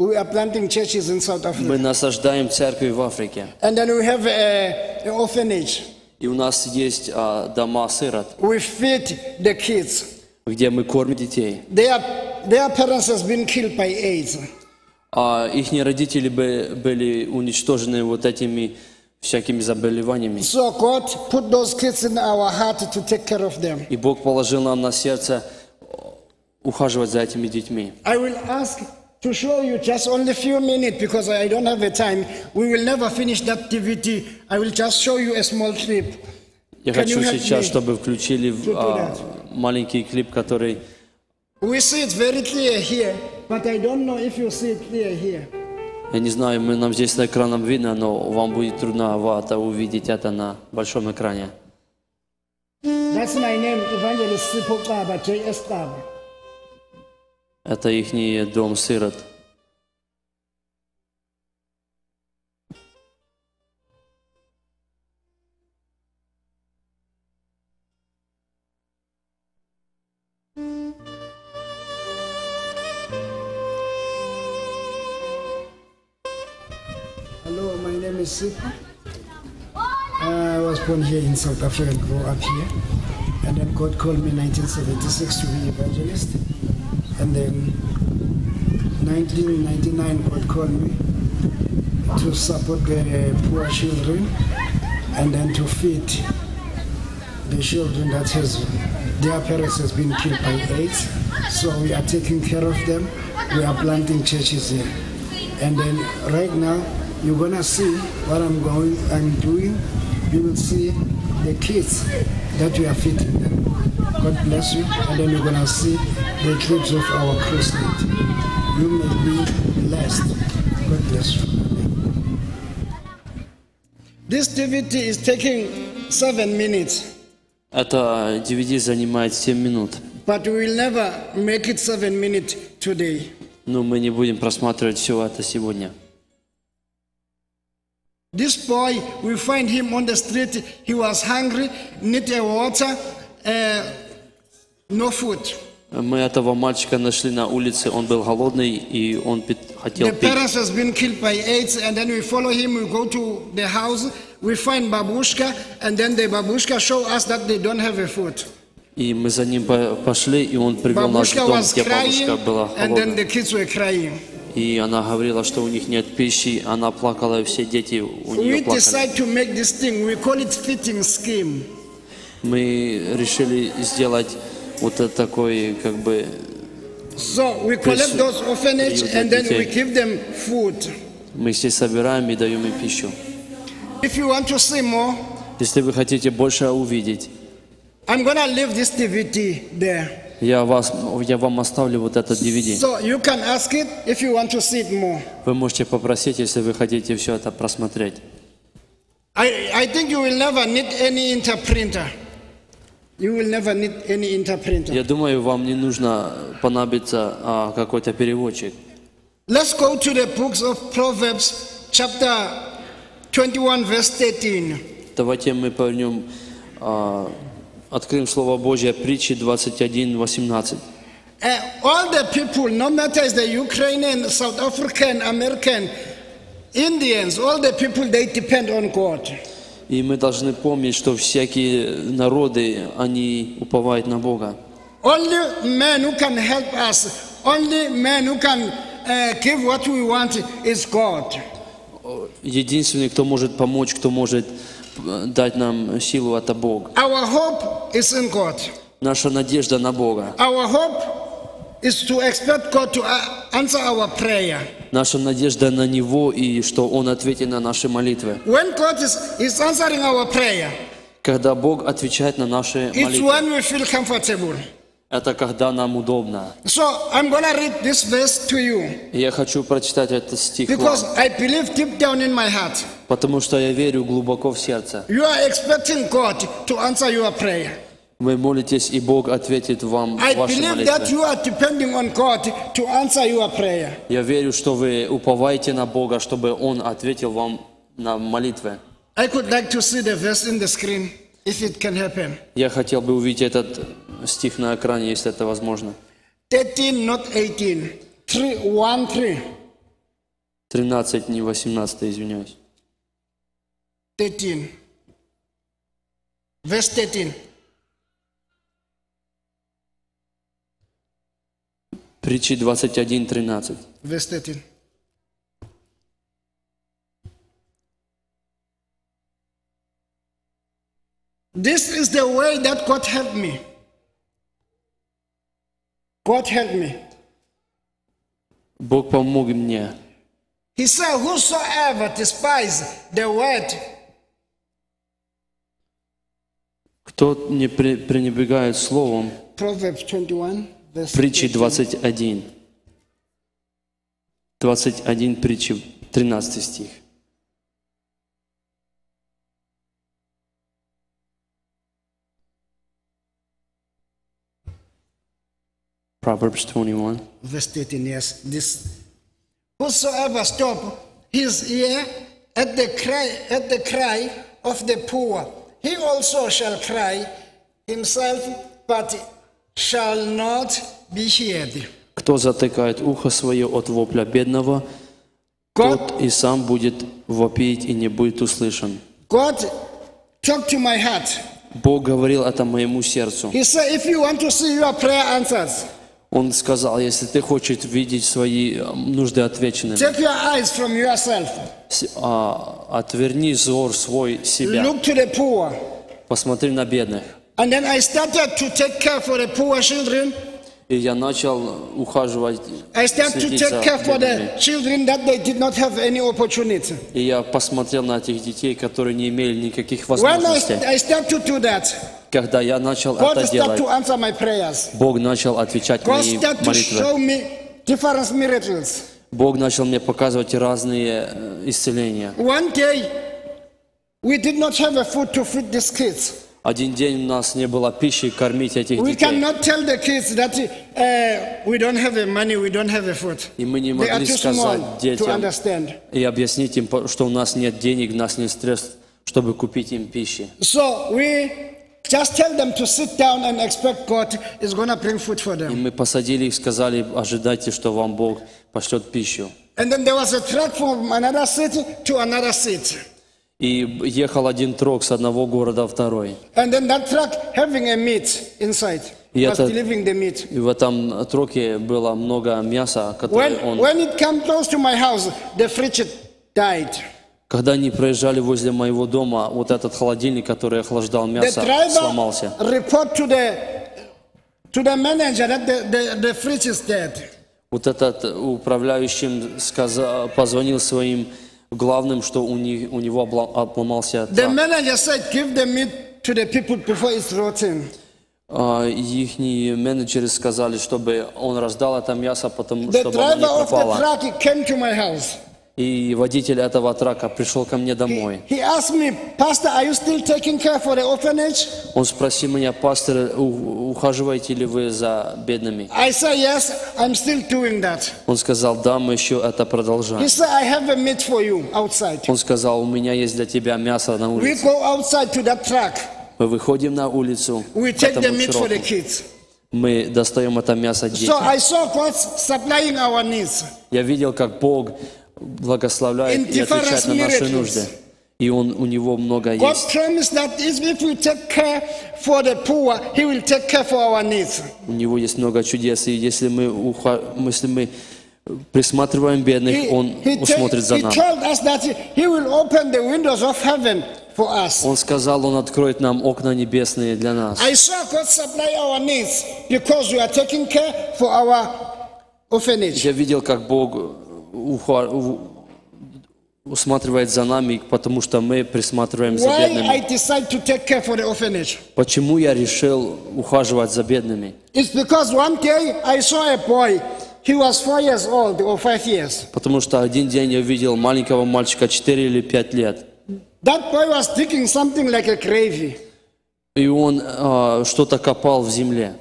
[SPEAKER 7] We are planting churches in South Africa.
[SPEAKER 8] Мы насаждаем церкви в Африке.
[SPEAKER 7] And then we have a, an orphanage.
[SPEAKER 8] И у нас есть а, дома сирот,
[SPEAKER 7] We feed the kids.
[SPEAKER 8] где мы кормим детей.
[SPEAKER 7] Their, their parents has been killed by AIDS.
[SPEAKER 8] А их родители бы- были уничтожены вот этими всякими заболеваниями.
[SPEAKER 7] So God put those kids in our heart to take care of them.
[SPEAKER 8] И Бог положил нам на сердце ухаживать за этими детьми.
[SPEAKER 7] I will ask to show you just only a few minutes because I don't have the time. We will never finish that DVD. I will just show you a small clip.
[SPEAKER 8] Я
[SPEAKER 7] Can
[SPEAKER 8] хочу сейчас, чтобы включили а, маленький клип, который
[SPEAKER 7] We see it very clear here, but I don't know if you see it clear here.
[SPEAKER 8] Я не знаю, мы, нам здесь на экраном видно, но вам будет трудновато увидеть это на большом экране.
[SPEAKER 7] That's my name, Evangelist Kaba, J.S.
[SPEAKER 8] Это их дом сирот.
[SPEAKER 7] Sipho. I was born here in South Africa and grew up here. And then God called me in 1976 to be evangelist. And then 1999, God called me to support the poor children and then to feed the children that has their parents has been killed by AIDS. So we are taking care of them we are planting churches here. And then right now, you're gonna see what I'm going, I'm doing. You will see the kids that we are feeding them. God bless you. And then you're gonna see the clips of our crusade. You may be blessed. God bless you. This DVD is taking seven minutes,
[SPEAKER 8] Это DVD занимает 7 минут.
[SPEAKER 7] but we will never make it seven minutes today.
[SPEAKER 8] Но мы не будем просматривать все это сегодня.
[SPEAKER 7] This boy, we find him on the street. He was hungry, need a water, uh, no food.
[SPEAKER 8] Мы этого мальчика нашли на улице, он был голодный и он пит- хотел
[SPEAKER 7] The
[SPEAKER 8] пить.
[SPEAKER 7] parents has been killed by AIDS, and then we follow him. We go to the house. We find babushka, and then the babushka show us that they don't have a food.
[SPEAKER 8] И мы за ним по- пошли, и он привел нас в
[SPEAKER 7] Babushka
[SPEAKER 8] дом,
[SPEAKER 7] was
[SPEAKER 8] где
[SPEAKER 7] crying,
[SPEAKER 8] бабушка была
[SPEAKER 7] and then
[SPEAKER 8] холодная. И она говорила, что у них нет пищи, она плакала, и все дети у нее плакали. Мы решили сделать вот это такой, как бы,
[SPEAKER 7] So we collect those orphanage, and then we give them food.
[SPEAKER 8] мы здесь собираем и даем им пищу.
[SPEAKER 7] If you want to see more,
[SPEAKER 8] Если вы хотите больше увидеть,
[SPEAKER 7] I'm gonna leave this DVD there.
[SPEAKER 8] Я, вас, я вам оставлю вот этот DVD.
[SPEAKER 7] So you can ask it if you want to see it more.
[SPEAKER 8] Вы можете попросить, если вы хотите все это просмотреть.
[SPEAKER 7] I, I think you will never need any interpreter. You will never need any interpreter.
[SPEAKER 8] Я думаю, вам не нужно понадобиться а, какой-то переводчик.
[SPEAKER 7] Let's go to the books of Proverbs, chapter 21, verse 13.
[SPEAKER 8] Давайте мы повернем, а, откроем Слово Божье, притчи 21, 18.
[SPEAKER 7] Uh, all the people, no matter is the Ukrainian, South African, American, Indians, all the people, they depend on God.
[SPEAKER 8] И мы должны помнить, что всякие народы, они уповают на Бога.
[SPEAKER 7] Only man who can help us, only man who can uh, give what we want is God.
[SPEAKER 8] Единственный, кто может помочь, кто может э, дать нам силу, это Бог.
[SPEAKER 7] Our hope is in God.
[SPEAKER 8] Наша надежда на Бога.
[SPEAKER 7] Our hope is to expect God to uh, answer our prayer.
[SPEAKER 8] Наша надежда на Него и что Он ответит на наши молитвы.
[SPEAKER 7] When God is, is answering our prayer,
[SPEAKER 8] Когда Бог отвечает на наши
[SPEAKER 7] it's
[SPEAKER 8] молитвы,
[SPEAKER 7] when we feel comfortable.
[SPEAKER 8] Это когда нам удобно.
[SPEAKER 7] So I'm to read this verse to you
[SPEAKER 8] я хочу прочитать этот стих вам,
[SPEAKER 7] because I believe deep down in my heart
[SPEAKER 8] потому что я верю глубоко в сердце.
[SPEAKER 7] you are expecting God to answer your prayer.
[SPEAKER 8] Вы молитесь, и Бог ответит вам
[SPEAKER 7] I
[SPEAKER 8] ваши
[SPEAKER 7] believe that
[SPEAKER 8] молитвы.
[SPEAKER 7] you are depending on God to answer your prayer.
[SPEAKER 8] Я верю, что вы уповаете на Бога, чтобы Он ответил вам на молитвы.
[SPEAKER 7] I could like to see the verse in the screen if it can happen.
[SPEAKER 8] Я хотел бы увидеть этот стих на экране, если это возможно.
[SPEAKER 7] 13, not 18. 3, 1, 3.
[SPEAKER 8] 13, не 18, извиняюсь.
[SPEAKER 7] 13. Verse 13.
[SPEAKER 8] Притчи 21, 13.
[SPEAKER 7] Verse 13. This is the way that God helped me. God helped me.
[SPEAKER 8] Бог помог мне.
[SPEAKER 7] He said, Whosoever despise the word
[SPEAKER 8] Кто не пренебрегает словом,
[SPEAKER 7] Proverbs 21, verse
[SPEAKER 8] притчи
[SPEAKER 7] 13.
[SPEAKER 8] 21. 21 притчи, 13 стих. Proverbs 21.
[SPEAKER 7] Verse 13, yes. This whosoever stop his ear at the cry at the cry of the poor, he also shall cry himself, but shall not be heard.
[SPEAKER 8] Кто затыкает ухо свое от вопля бедного,
[SPEAKER 7] God,
[SPEAKER 8] тот и сам будет вопить и не будет услышан.
[SPEAKER 7] God talked to my heart.
[SPEAKER 8] Бог говорил это моему сердцу.
[SPEAKER 7] He said, if you want to see your prayer answered,
[SPEAKER 8] Он сказал, если ты хочешь видеть свои э, нужды отвеченными,
[SPEAKER 7] take your eyes from yourself.
[SPEAKER 8] а, отверни взор свой себя,
[SPEAKER 7] Look to the poor.
[SPEAKER 8] посмотри на бедных.
[SPEAKER 7] And then I started to take care for the poor children.
[SPEAKER 8] И я начал ухаживать,
[SPEAKER 7] I started to
[SPEAKER 8] следить за
[SPEAKER 7] take care for
[SPEAKER 8] бедными.
[SPEAKER 7] the children that they did not have any opportunity.
[SPEAKER 8] И я посмотрел на этих детей, которые не имели никаких
[SPEAKER 7] When I,
[SPEAKER 8] возможностей.
[SPEAKER 7] I start to do that,
[SPEAKER 8] Когда я начал
[SPEAKER 7] God
[SPEAKER 8] это делать,
[SPEAKER 7] to answer my prayers.
[SPEAKER 8] Бог начал отвечать
[SPEAKER 7] God
[SPEAKER 8] мои
[SPEAKER 7] start to show
[SPEAKER 8] молитвы.
[SPEAKER 7] me different miracles.
[SPEAKER 8] Бог начал мне показывать разные э, исцеления.
[SPEAKER 7] One day, we did not have a food to feed these kids.
[SPEAKER 8] Один день у нас не было пищи кормить этих
[SPEAKER 7] We
[SPEAKER 8] детей.
[SPEAKER 7] cannot tell the kids that uh, we don't have the money, we don't have the food.
[SPEAKER 8] И мы не могли сказать детям и объяснить им, что у нас нет денег, у нас нет средств, чтобы купить им пищи.
[SPEAKER 7] So we just tell them to sit down and expect God is going to bring food for
[SPEAKER 8] И
[SPEAKER 7] them.
[SPEAKER 8] мы посадили их, сказали, ожидайте, что вам Бог пошлет пищу.
[SPEAKER 7] And then there was a truck from another city to another city.
[SPEAKER 8] И ехал один трок с одного города в второй.
[SPEAKER 7] And then that truck having a meat inside.
[SPEAKER 8] И это-
[SPEAKER 7] the.
[SPEAKER 8] И в этом троке было много мяса, которое
[SPEAKER 7] When,
[SPEAKER 8] он...
[SPEAKER 7] when it came close to my house, the fridge died.
[SPEAKER 8] Когда они проезжали возле моего дома, вот этот холодильник, который охлаждал
[SPEAKER 7] The
[SPEAKER 8] мясо,
[SPEAKER 7] driver
[SPEAKER 8] сломался.
[SPEAKER 7] to the to the manager that the, the, the fridge is dead.
[SPEAKER 8] Вот этот управляющим сказал, позвонил своим главным, что у, них, у него обла- обломался
[SPEAKER 7] The
[SPEAKER 8] трак.
[SPEAKER 7] manager said, give the meat to the people before it's rotten.
[SPEAKER 8] А, Их менеджеры сказали, чтобы он раздал это мясо, потому
[SPEAKER 7] The
[SPEAKER 8] чтобы оно не
[SPEAKER 7] driver of the
[SPEAKER 8] пропало.
[SPEAKER 7] truck he came to my house.
[SPEAKER 8] И водитель этого трака пришел ко мне домой.
[SPEAKER 7] He asked me, Pastor, are you still taking care for the orphanage?
[SPEAKER 8] Он спросил меня, пастор, ухаживаете ли вы за бедными?
[SPEAKER 7] I said, yes, I'm still doing that.
[SPEAKER 8] Он сказал, да, мы еще это
[SPEAKER 7] He
[SPEAKER 8] продолжаем.
[SPEAKER 7] said, I have a meat for you outside.
[SPEAKER 8] Он сказал, у меня есть для тебя мясо на
[SPEAKER 7] We
[SPEAKER 8] улице.
[SPEAKER 7] go outside to that truck.
[SPEAKER 8] Мы выходим на улицу,
[SPEAKER 7] We take the meat for the kids.
[SPEAKER 8] мы достаем это мясо
[SPEAKER 7] So
[SPEAKER 8] детям.
[SPEAKER 7] I saw God supplying our needs.
[SPEAKER 8] Я видел, как Бог благословляет и отвечает на наши нужды. И он, у него много есть. У него есть много чудес, и если мы, если мы присматриваем бедных, он усмотрит за нами. Он сказал, Он откроет нам окна небесные для нас. Я видел, как Бог усматривает за нами, потому что мы присматриваем за бедными. Почему я решил ухаживать за бедными? Потому что один день я видел маленького мальчика 4 или 5 лет.
[SPEAKER 7] That boy was digging something like a grave.
[SPEAKER 8] И он а, что-то копал в земле.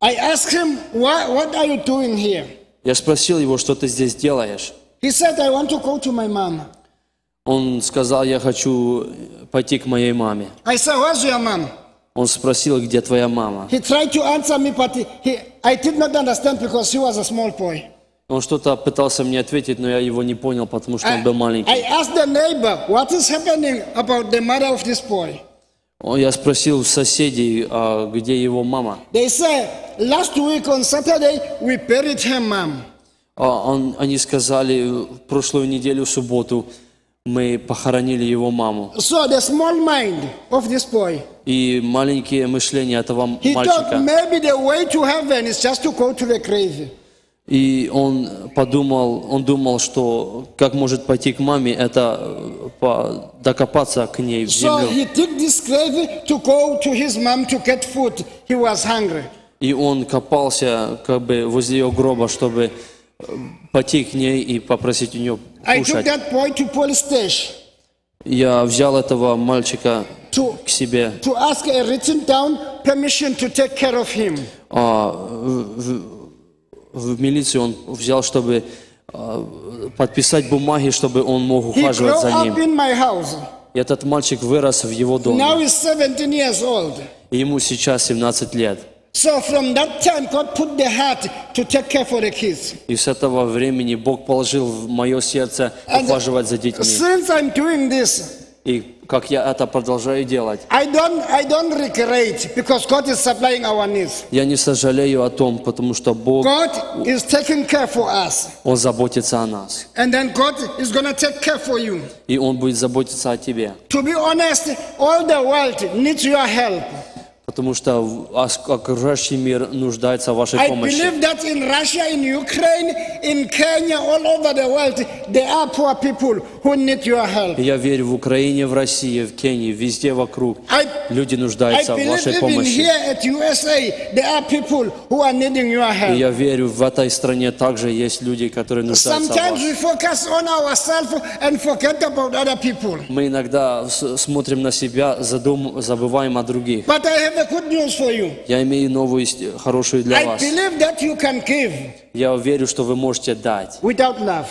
[SPEAKER 7] I asked him, Why, What are you doing here?
[SPEAKER 8] Я спросил его, что ты здесь делаешь?
[SPEAKER 7] He said, I want to go to my mom.
[SPEAKER 8] Он сказал, я хочу пойти к моей маме.
[SPEAKER 7] I said, Where's your mom?
[SPEAKER 8] Он спросил, где твоя мама?
[SPEAKER 7] He tried to answer me, but he, he, I did not understand because he was a small boy.
[SPEAKER 8] Он что-то пытался мне ответить, но я его не понял, потому что он был
[SPEAKER 7] I
[SPEAKER 8] маленький.
[SPEAKER 7] asked the neighbor, What is happening about the mother of this boy?
[SPEAKER 8] О, Я спросил у соседей, а где его мама.
[SPEAKER 7] They say, Last week on Saturday, we buried her mom.
[SPEAKER 8] А он- они сказали, в прошлую неделю, в субботу, мы похоронили его маму.
[SPEAKER 7] So the small mind of this boy,
[SPEAKER 8] И маленькие мышления этого
[SPEAKER 7] he thought
[SPEAKER 8] мальчика.
[SPEAKER 7] maybe the way to heaven is just to go to the grave.
[SPEAKER 8] И он подумал, он думал, что как может пойти к маме, это э, по- докопаться к ней в
[SPEAKER 7] So
[SPEAKER 8] землю.
[SPEAKER 7] he took this grave to go to his mom to get food. He was hungry.
[SPEAKER 8] И он копался как бы возле ее гроба, чтобы э, пойти к ней и попросить у нее кушать. Я взял этого мальчика
[SPEAKER 7] to,
[SPEAKER 8] к себе,
[SPEAKER 7] to ask a written down permission to take care of him.
[SPEAKER 8] а, в милицию он взял, чтобы э, подписать бумаги, чтобы он мог ухаживать за ним. И этот мальчик вырос в его доме. И ему сейчас 17 лет. И с этого времени Бог положил в мое сердце ухаживать за детьми. И как я это продолжаю делать,
[SPEAKER 7] I don't, I don't regret because God is supplying our needs.
[SPEAKER 8] я не сожалею о том, потому что Бог,
[SPEAKER 7] God is taking care for us.
[SPEAKER 8] Он заботится о нас.
[SPEAKER 7] And then God is going to take care for you.
[SPEAKER 8] И Он будет заботиться о тебе.
[SPEAKER 7] To be honest, all the world needs your help.
[SPEAKER 8] Потому что в- окружающий мир нуждается в вашей
[SPEAKER 7] I
[SPEAKER 8] помощи.
[SPEAKER 7] believe that in Russia, in Ukraine, in Kenya, all over the world, there are poor people who need your help.
[SPEAKER 8] И Я верю в Украине, в России, в Кении, везде вокруг.
[SPEAKER 7] I,
[SPEAKER 8] Люди
[SPEAKER 7] I
[SPEAKER 8] нуждаются в
[SPEAKER 7] believe
[SPEAKER 8] вашей помощи.
[SPEAKER 7] here at USA, there are people who are needing your
[SPEAKER 8] И
[SPEAKER 7] help.
[SPEAKER 8] я верю, в этой стране также есть люди, которые нуждаются в вас.
[SPEAKER 7] we focus on ourselves and forget about other people.
[SPEAKER 8] Мы иногда смотрим на себя, задум, забываем о других.
[SPEAKER 7] But I have a good news for you.
[SPEAKER 8] Я имею новую, хорошую для
[SPEAKER 7] I
[SPEAKER 8] вас.
[SPEAKER 7] believe that you can give
[SPEAKER 8] Я верю, что вы можете дать
[SPEAKER 7] without love,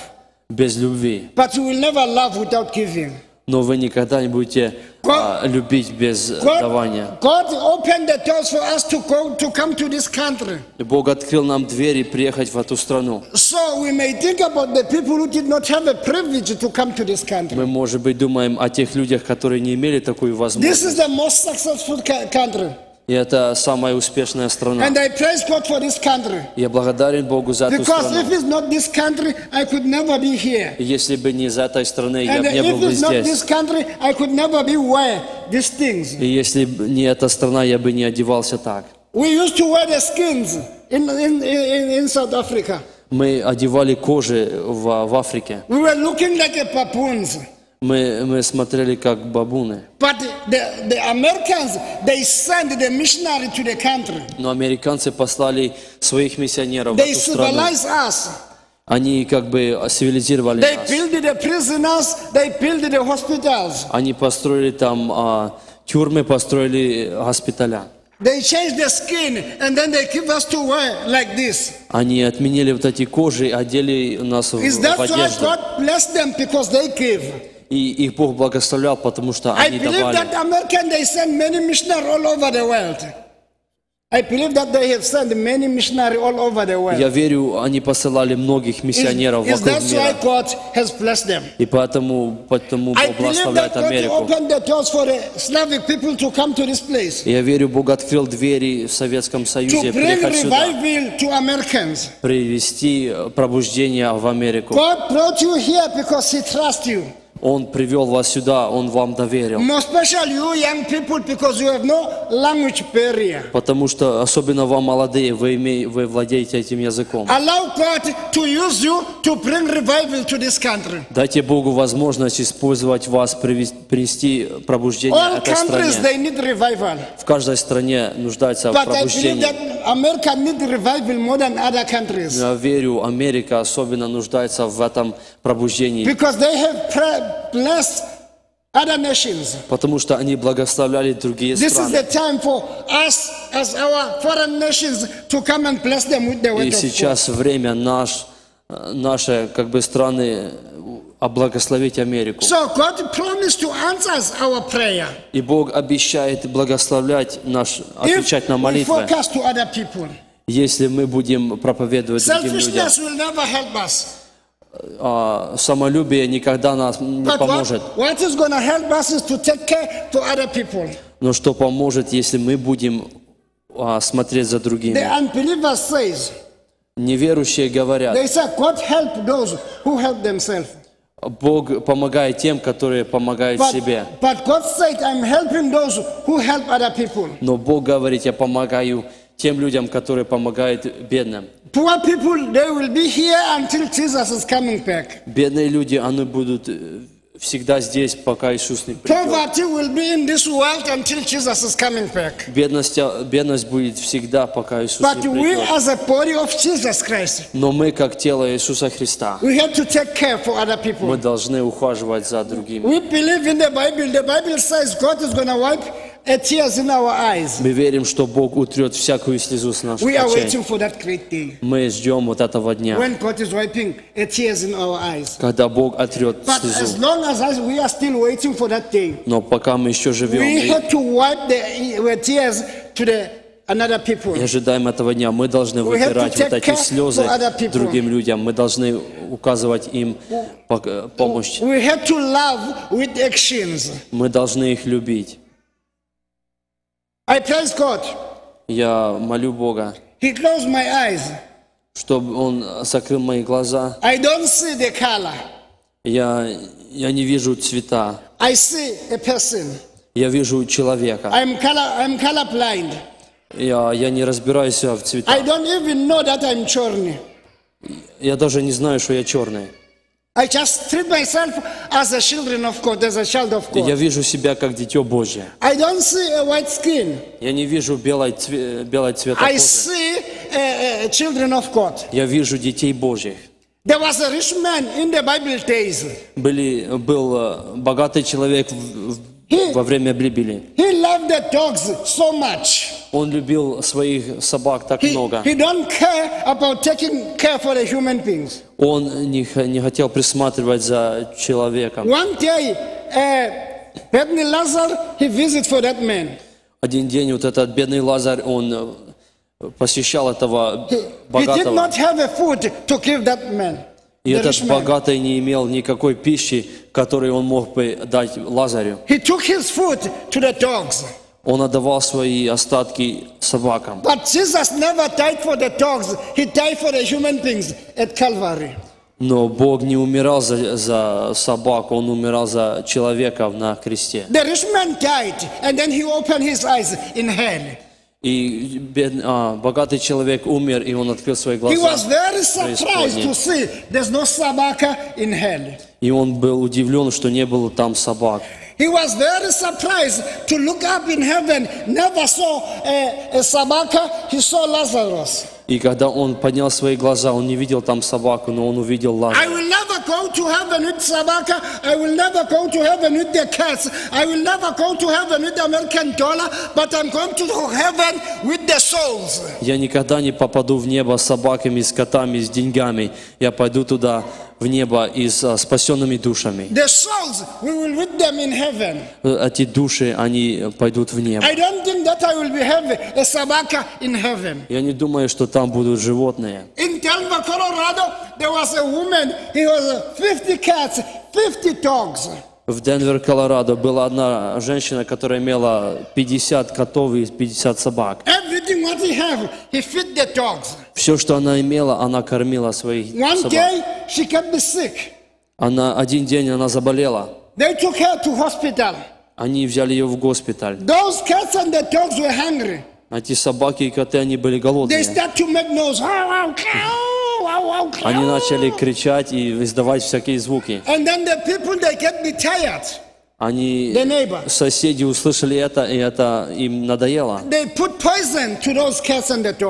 [SPEAKER 8] без любви,
[SPEAKER 7] but you will never love without giving.
[SPEAKER 8] Но вы никогда не будете а, любить без э, давания.
[SPEAKER 7] God, God opened the doors for us to go to come to this country.
[SPEAKER 8] Бог открыл нам двери приехать в эту страну.
[SPEAKER 7] So we may think about the people who did not have a privilege to come to this country.
[SPEAKER 8] Мы, может быть, думаем о тех людях, которые не имели такую
[SPEAKER 7] This
[SPEAKER 8] возможность.
[SPEAKER 7] is the most successful country.
[SPEAKER 8] И это самая успешная страна.
[SPEAKER 7] And I praise God for this country.
[SPEAKER 8] Я благодарен Богу за эту
[SPEAKER 7] Because
[SPEAKER 8] страну.
[SPEAKER 7] if it's not this country, I could never be here.
[SPEAKER 8] Если бы не из этой страны, я
[SPEAKER 7] And
[SPEAKER 8] бы не был бы
[SPEAKER 7] this
[SPEAKER 8] здесь.
[SPEAKER 7] country, I could never be wear these things.
[SPEAKER 8] И если бы не эта страна, я бы не одевался так.
[SPEAKER 7] We used to wear the skins in, in, in, in South Africa.
[SPEAKER 8] Мы одевали кожи в, в Африке.
[SPEAKER 7] We were looking like a baboons.
[SPEAKER 8] Мы, мы смотрели как бабуны.
[SPEAKER 7] But the, the Americans, they sent the missionary to the country.
[SPEAKER 8] Но американцы послали своих миссионеров в
[SPEAKER 7] They
[SPEAKER 8] эту страну.
[SPEAKER 7] us.
[SPEAKER 8] Они как бы цивилизировали
[SPEAKER 7] They
[SPEAKER 8] нас.
[SPEAKER 7] the prisoners, they the hospitals.
[SPEAKER 8] Они построили там а, тюрьмы, построили госпиталя.
[SPEAKER 7] They changed the skin and then they give us to wear like this.
[SPEAKER 8] Они отменили вот эти кожи, одели нас в,
[SPEAKER 7] Is
[SPEAKER 8] в
[SPEAKER 7] that why
[SPEAKER 8] одежду.
[SPEAKER 7] God blessed them because they give?
[SPEAKER 8] И их Бог благословлял, потому что они давали. Я верю, они посылали многих миссионеров
[SPEAKER 7] is,
[SPEAKER 8] вокруг
[SPEAKER 7] is
[SPEAKER 8] мира. И поэтому,
[SPEAKER 7] поэтому
[SPEAKER 8] Бог благословляет Америку. Я верю, Бог открыл двери в Советском Союзе приехать сюда, привести э, пробуждение в Америку.
[SPEAKER 7] God brought you here because he trusts you.
[SPEAKER 8] Он привел вас сюда, Он вам доверил.
[SPEAKER 7] People.
[SPEAKER 8] Потому что, особенно вам, молодые, вы, име- вы владеете этим языком. Дайте Богу возможность использовать вас, принести пробуждение
[SPEAKER 7] All
[SPEAKER 8] этой стране.
[SPEAKER 7] they need revival.
[SPEAKER 8] В каждой стране нуждается
[SPEAKER 7] But I believe
[SPEAKER 8] пробуждении.
[SPEAKER 7] that America need revival more than other countries.
[SPEAKER 8] Я верю, Америка особенно нуждается в этом пробуждении,
[SPEAKER 7] Because they have blessed other nations.
[SPEAKER 8] потому что они благословляли другие
[SPEAKER 7] This is
[SPEAKER 8] страны.
[SPEAKER 7] the time for us as our foreign nations to come and bless them with the word
[SPEAKER 8] И сейчас время наш, э, наши как бы страны облагословить Америку.
[SPEAKER 7] So God promised to answer our prayer
[SPEAKER 8] И Бог обещает благословлять наш, отвечать на
[SPEAKER 7] we
[SPEAKER 8] молитвы,
[SPEAKER 7] focus to other people.
[SPEAKER 8] если мы будем проповедовать другим людям.
[SPEAKER 7] Selfishness will never help us.
[SPEAKER 8] А, самолюбие никогда нас не
[SPEAKER 7] But
[SPEAKER 8] поможет.
[SPEAKER 7] what, what is going to help us is to take care to other people.
[SPEAKER 8] Но что поможет, если мы будем а, смотреть за
[SPEAKER 7] The
[SPEAKER 8] другими?
[SPEAKER 7] unbeliever says,
[SPEAKER 8] Неверующие говорят,
[SPEAKER 7] they say, God help those who help themselves.
[SPEAKER 8] Бог помогает тем, которые помогают
[SPEAKER 7] But,
[SPEAKER 8] себе.
[SPEAKER 7] but God said, I'm helping those who help other people.
[SPEAKER 8] Но Бог говорит, я помогаю тем людям, которые помогают бедным.
[SPEAKER 7] Poor people, they will be here until Jesus is coming back.
[SPEAKER 8] Бедные люди, они будут э, всегда здесь, пока Иисус не придет.
[SPEAKER 7] Poverty will be in this world until Jesus is coming back.
[SPEAKER 8] Бедность, а, бедность будет всегда, пока Иисус
[SPEAKER 7] But
[SPEAKER 8] не
[SPEAKER 7] we,
[SPEAKER 8] придет.
[SPEAKER 7] as a body of Jesus Christ,
[SPEAKER 8] Но мы, как тело Иисуса Христа,
[SPEAKER 7] we have to take care for other
[SPEAKER 8] мы должны ухаживать за другими.
[SPEAKER 7] We believe in the Bible. The Bible says God is going to wipe
[SPEAKER 8] мы верим, что Бог утрет всякую слезу с наших очей. Мы ждем вот этого дня, когда Бог отрет слезу. Но пока мы еще живем, и ожидаем этого дня. Мы должны вытирать вот эти слезы другим людям. Мы должны указывать им э, помощь. Мы должны их любить.
[SPEAKER 7] I praise God.
[SPEAKER 8] Я молю Бога,
[SPEAKER 7] He closed my eyes.
[SPEAKER 8] чтобы Он закрыл мои глаза.
[SPEAKER 7] I don't see the color.
[SPEAKER 8] Я, я не вижу цвета,
[SPEAKER 7] I see a person.
[SPEAKER 8] Я вижу человека.
[SPEAKER 7] I'm color, I'm colorblind.
[SPEAKER 8] Я, я не разбираюсь в цветах.
[SPEAKER 7] I don't even know that I'm chorny.
[SPEAKER 8] Я даже не знаю, что я черный.
[SPEAKER 7] I just treat myself as a children of God, as a child of
[SPEAKER 8] Я
[SPEAKER 7] God.
[SPEAKER 8] вижу себя как дитё Божье.
[SPEAKER 7] I don't see a white skin.
[SPEAKER 8] Я не вижу белой, цве- белой цвета
[SPEAKER 7] I
[SPEAKER 8] кожи.
[SPEAKER 7] see uh, uh, children of God.
[SPEAKER 8] Я вижу детей Божьих.
[SPEAKER 7] There was a rich man in the Bible days.
[SPEAKER 8] Были, был э, богатый человек в- в- во время Библии.
[SPEAKER 7] He loved the dogs so much.
[SPEAKER 8] Он любил своих собак так
[SPEAKER 7] He,
[SPEAKER 8] много.
[SPEAKER 7] he don't care about taking care for the human beings.
[SPEAKER 8] Он не, не хотел присматривать за человеком.
[SPEAKER 7] One day, uh, Lazar, he visit for that man.
[SPEAKER 8] Один день вот этот бедный Лазарь, он э, посещал этого
[SPEAKER 7] He, he did
[SPEAKER 8] богатого.
[SPEAKER 7] not have a food to give that man.
[SPEAKER 8] И этот богатый не имел никакой пищи, которую он мог бы дать Лазарю.
[SPEAKER 7] He took his food to the dogs.
[SPEAKER 8] Он отдавал свои остатки собакам.
[SPEAKER 7] But Jesus never died for the dogs. He died for the human beings at Calvary.
[SPEAKER 8] Но Бог не умирал за, за собак, Он умирал за человека на кресте.
[SPEAKER 7] The rich man died, and then he opened his eyes in hell.
[SPEAKER 8] И бед- а, богатый человек умер, и он открыл свои
[SPEAKER 7] He
[SPEAKER 8] глаза.
[SPEAKER 7] was very surprised
[SPEAKER 8] преисподней.
[SPEAKER 7] to see there's no sabaka in hell.
[SPEAKER 8] И он был удивлен, что не было там собак.
[SPEAKER 7] He was very surprised to look up in heaven, never saw a, a sabaka, he saw Lazarus.
[SPEAKER 8] И когда он поднял свои глаза, он не видел там собаку, но он увидел
[SPEAKER 7] I
[SPEAKER 8] Лазаря.
[SPEAKER 7] will never go to heaven with sabaka. I will never go to heaven with the cats. I will never go to heaven with the American dollar, but I'm going to heaven with the souls.
[SPEAKER 8] Я никогда не попаду в небо с собаками, с котами, с деньгами. Я пойду туда, в небо и с спасенными душами. Э, эти души, они пойдут в небо. Я не думаю, что там будут животные. В Денвер, Колорадо, была одна женщина, которая имела 50 котов и 50 собак.
[SPEAKER 7] Every Everything what he have, he feed the dogs.
[SPEAKER 8] Все, что она имела, она кормила своих
[SPEAKER 7] One
[SPEAKER 8] собак.
[SPEAKER 7] day, she can be sick.
[SPEAKER 8] Она, один день она заболела.
[SPEAKER 7] They took her to hospital.
[SPEAKER 8] Они взяли ее в госпиталь.
[SPEAKER 7] Those cats and the dogs were hungry.
[SPEAKER 8] Эти собаки и коты, они были
[SPEAKER 7] They
[SPEAKER 8] голодные.
[SPEAKER 7] start to make noise.
[SPEAKER 8] Они начали кричать и издавать всякие звуки.
[SPEAKER 7] And then the people, they get me tired.
[SPEAKER 8] Они, соседи услышали это, и это им надоело.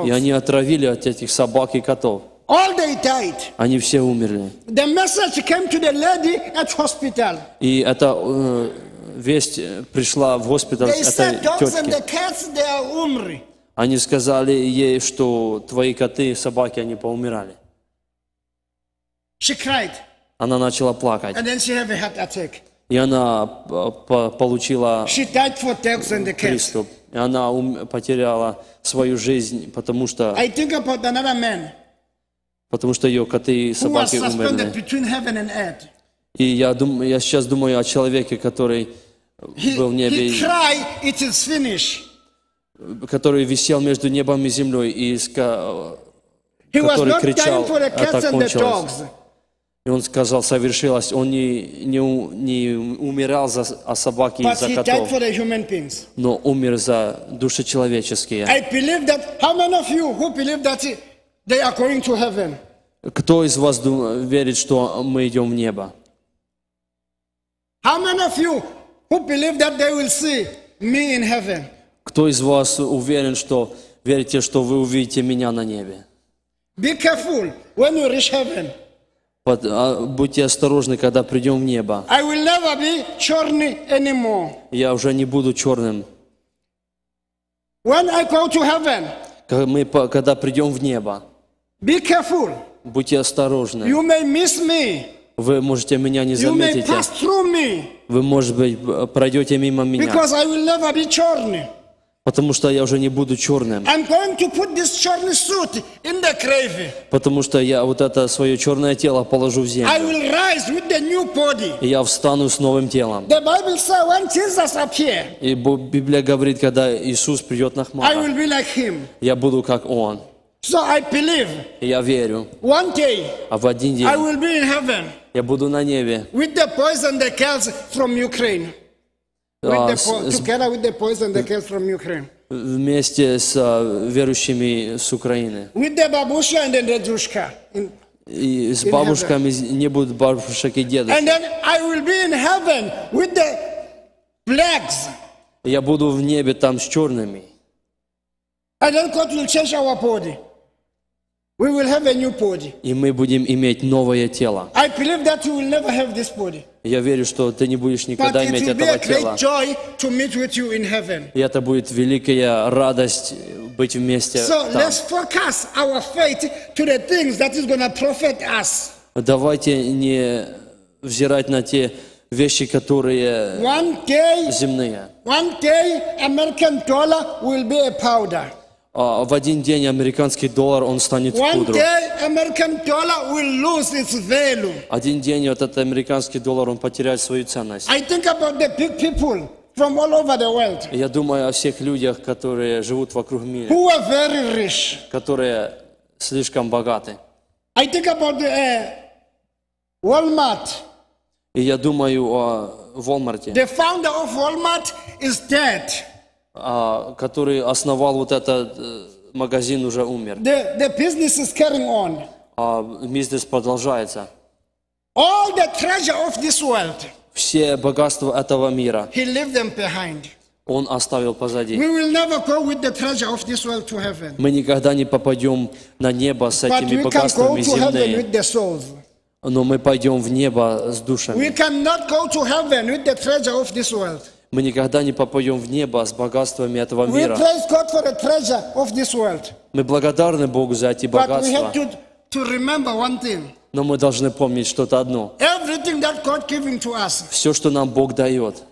[SPEAKER 8] И они отравили от этих собак и котов.
[SPEAKER 7] All they died.
[SPEAKER 8] Они все умерли.
[SPEAKER 7] The message came to the lady at hospital.
[SPEAKER 8] И эта э, весть пришла в госпиталь
[SPEAKER 7] They
[SPEAKER 8] этой
[SPEAKER 7] said dogs and the
[SPEAKER 8] тетки.
[SPEAKER 7] cats, they are umri.
[SPEAKER 8] Они сказали ей, что твои коты и собаки, они поумирали.
[SPEAKER 7] She cried.
[SPEAKER 8] Она начала плакать.
[SPEAKER 7] And then she had a heart attack.
[SPEAKER 8] И она а, получила приступ. И она потеряла свою жизнь, потому что... Потому что ее коты и собаки умерли. И я, думаю, я сейчас думаю о человеке, который был в небе, который висел между небом и землей, и который кричал,
[SPEAKER 7] а так
[SPEAKER 8] кончилось. И он сказал, совершилось. Он не, не, не умирал за о собаке и
[SPEAKER 7] But
[SPEAKER 8] за
[SPEAKER 7] he died
[SPEAKER 8] котов,
[SPEAKER 7] for the human beings.
[SPEAKER 8] но умер за души человеческие.
[SPEAKER 7] I believe that. How many of you who believe that they are going to heaven?
[SPEAKER 8] Кто из вас дум- верит, что мы идем в небо?
[SPEAKER 7] How many of you who believe that they will see me in heaven?
[SPEAKER 8] Кто из вас уверен, что верите, что вы увидите меня на небе?
[SPEAKER 7] Be careful when you reach heaven.
[SPEAKER 8] А, будьте осторожны, когда придем в небо.
[SPEAKER 7] I will never be chorny anymore.
[SPEAKER 8] Я уже не буду черным.
[SPEAKER 7] When I go to heaven,
[SPEAKER 8] Когда мы когда придем в небо,
[SPEAKER 7] be careful.
[SPEAKER 8] будьте осторожны.
[SPEAKER 7] You may miss me.
[SPEAKER 8] Вы можете меня не
[SPEAKER 7] You may
[SPEAKER 8] заметите.
[SPEAKER 7] pass through me
[SPEAKER 8] Вы, может быть, пройдете мимо меня.
[SPEAKER 7] because I will never be chorny.
[SPEAKER 8] Потому что я уже не буду черным.
[SPEAKER 7] I'm going to put this chorny suit in the grave.
[SPEAKER 8] Потому что я вот это свое черное тело положу в
[SPEAKER 7] I
[SPEAKER 8] землю.
[SPEAKER 7] will rise with the new body.
[SPEAKER 8] И я встану с новым телом.
[SPEAKER 7] The Bible says when Jesus appear,
[SPEAKER 8] И Библия говорит, когда Иисус придет на
[SPEAKER 7] I
[SPEAKER 8] хмарах,
[SPEAKER 7] will be like him.
[SPEAKER 8] я буду как Он.
[SPEAKER 7] So I believe
[SPEAKER 8] И я верю.
[SPEAKER 7] one day
[SPEAKER 8] А в один день
[SPEAKER 7] I will be in heaven
[SPEAKER 8] я буду на небе
[SPEAKER 7] with the boys and the girls from Ukraine
[SPEAKER 8] вместе с а, верующими с Украины. И с бабушками не будут бабушек и дедушек. Я буду в небе там с черными.
[SPEAKER 7] And then God will change our body. We will have a new body.
[SPEAKER 8] И мы будем иметь новое тело.
[SPEAKER 7] I believe that you will never have this body.
[SPEAKER 8] Я верю, что ты не будешь
[SPEAKER 7] But
[SPEAKER 8] никогда
[SPEAKER 7] it
[SPEAKER 8] иметь этого тела.
[SPEAKER 7] joy to meet with you in heaven.
[SPEAKER 8] И это будет великая радость быть вместе
[SPEAKER 7] So
[SPEAKER 8] там.
[SPEAKER 7] let's focus our faith to the things that is going to profit us.
[SPEAKER 8] Давайте не взирать на те вещи, которые
[SPEAKER 7] One day,
[SPEAKER 8] земные.
[SPEAKER 7] one day, American dollar will be a powder.
[SPEAKER 8] А в один день американский доллар, он станет
[SPEAKER 7] One.
[SPEAKER 8] Один день вот этот американский доллар, он потеряет свою ценность.
[SPEAKER 7] I think about the big people from all over the world
[SPEAKER 8] Я думаю о всех людях, которые живут вокруг мира,
[SPEAKER 7] who are very rich.
[SPEAKER 8] которые слишком богаты.
[SPEAKER 7] I think about the uh, Walmart.
[SPEAKER 8] И я думаю о Walmart,
[SPEAKER 7] The founder of Walmart is dead.
[SPEAKER 8] А, который основал вот этот э, магазин, уже умер.
[SPEAKER 7] The, the business is carrying on.
[SPEAKER 8] А бизнес продолжается.
[SPEAKER 7] All the treasure of this world,
[SPEAKER 8] Все богатства этого мира
[SPEAKER 7] he left them behind.
[SPEAKER 8] он оставил позади. Мы никогда не попадем на небо с этими богатствами земными, но мы пойдем в небо с душами. Мы никогда не попоем в небо а с богатствами этого мира. Мы благодарны Богу за эти богатства. Но мы должны помнить что-то одно. Все, что нам Бог дает,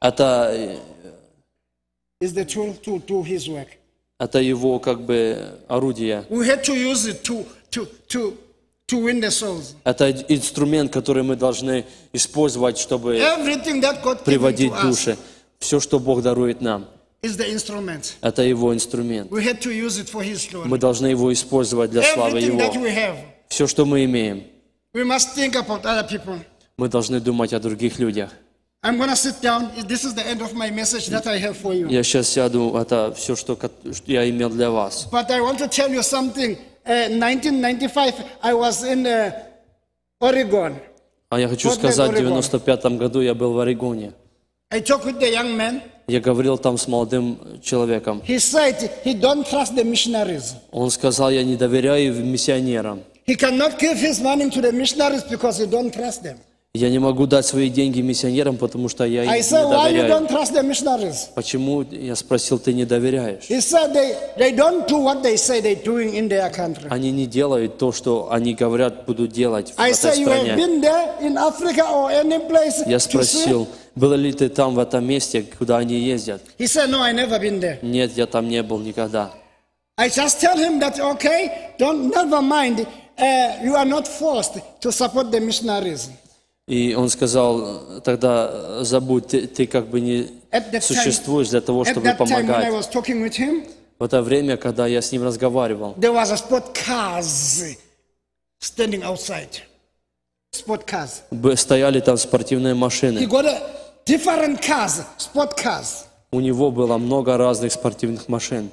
[SPEAKER 8] это, это его как бы орудие.
[SPEAKER 7] To, to, to
[SPEAKER 8] это инструмент, который мы должны использовать, чтобы приводить души. Все, что Бог дарует нам, это Его инструмент. Мы должны его использовать для славы Его. Все, что мы имеем, мы должны думать о других людях. Я сейчас сяду, это все, что я имел для вас.
[SPEAKER 7] But I want to tell you something. Uh, 1995, I was in uh, Oregon.
[SPEAKER 8] А я хочу
[SPEAKER 7] Portland,
[SPEAKER 8] сказать, в
[SPEAKER 7] Oregon.
[SPEAKER 8] 95 году я был в Орегоне.
[SPEAKER 7] I talked with the young man.
[SPEAKER 8] Я говорил там с молодым человеком.
[SPEAKER 7] He said he don't trust the missionaries.
[SPEAKER 8] Он сказал, я не доверяю миссионерам.
[SPEAKER 7] He cannot give his money to the missionaries because he don't trust them.
[SPEAKER 8] Я не могу дать свои деньги миссионерам, потому что я им
[SPEAKER 7] I
[SPEAKER 8] не
[SPEAKER 7] said, why you
[SPEAKER 8] доверяю.
[SPEAKER 7] don't trust the missionaries?
[SPEAKER 8] Почему? Я спросил, ты не доверяешь?
[SPEAKER 7] He said they, they don't do what they say they're doing in their country.
[SPEAKER 8] Они не делают то, что они говорят, будут делать в
[SPEAKER 7] I
[SPEAKER 8] этой
[SPEAKER 7] said, you have
[SPEAKER 8] стране.
[SPEAKER 7] been there in Africa or any place
[SPEAKER 8] Я
[SPEAKER 7] to see?
[SPEAKER 8] спросил, был ли ты там, в этом месте, куда они ездят?
[SPEAKER 7] He said, no, I never been there.
[SPEAKER 8] Нет, я там не был никогда.
[SPEAKER 7] I just tell him that, okay, don't, never mind, uh, you are not forced to support the missionaries.
[SPEAKER 8] И он сказал, тогда забудь, ты, ты как бы не существуешь для того, чтобы помогать. В это время, когда я с ним разговаривал,
[SPEAKER 7] there was a sport cars standing outside. Sport cars.
[SPEAKER 8] б- стояли там спортивные
[SPEAKER 7] He
[SPEAKER 8] машины.
[SPEAKER 7] got a different cars, sport cars.
[SPEAKER 8] У него было много разных спортивных машин.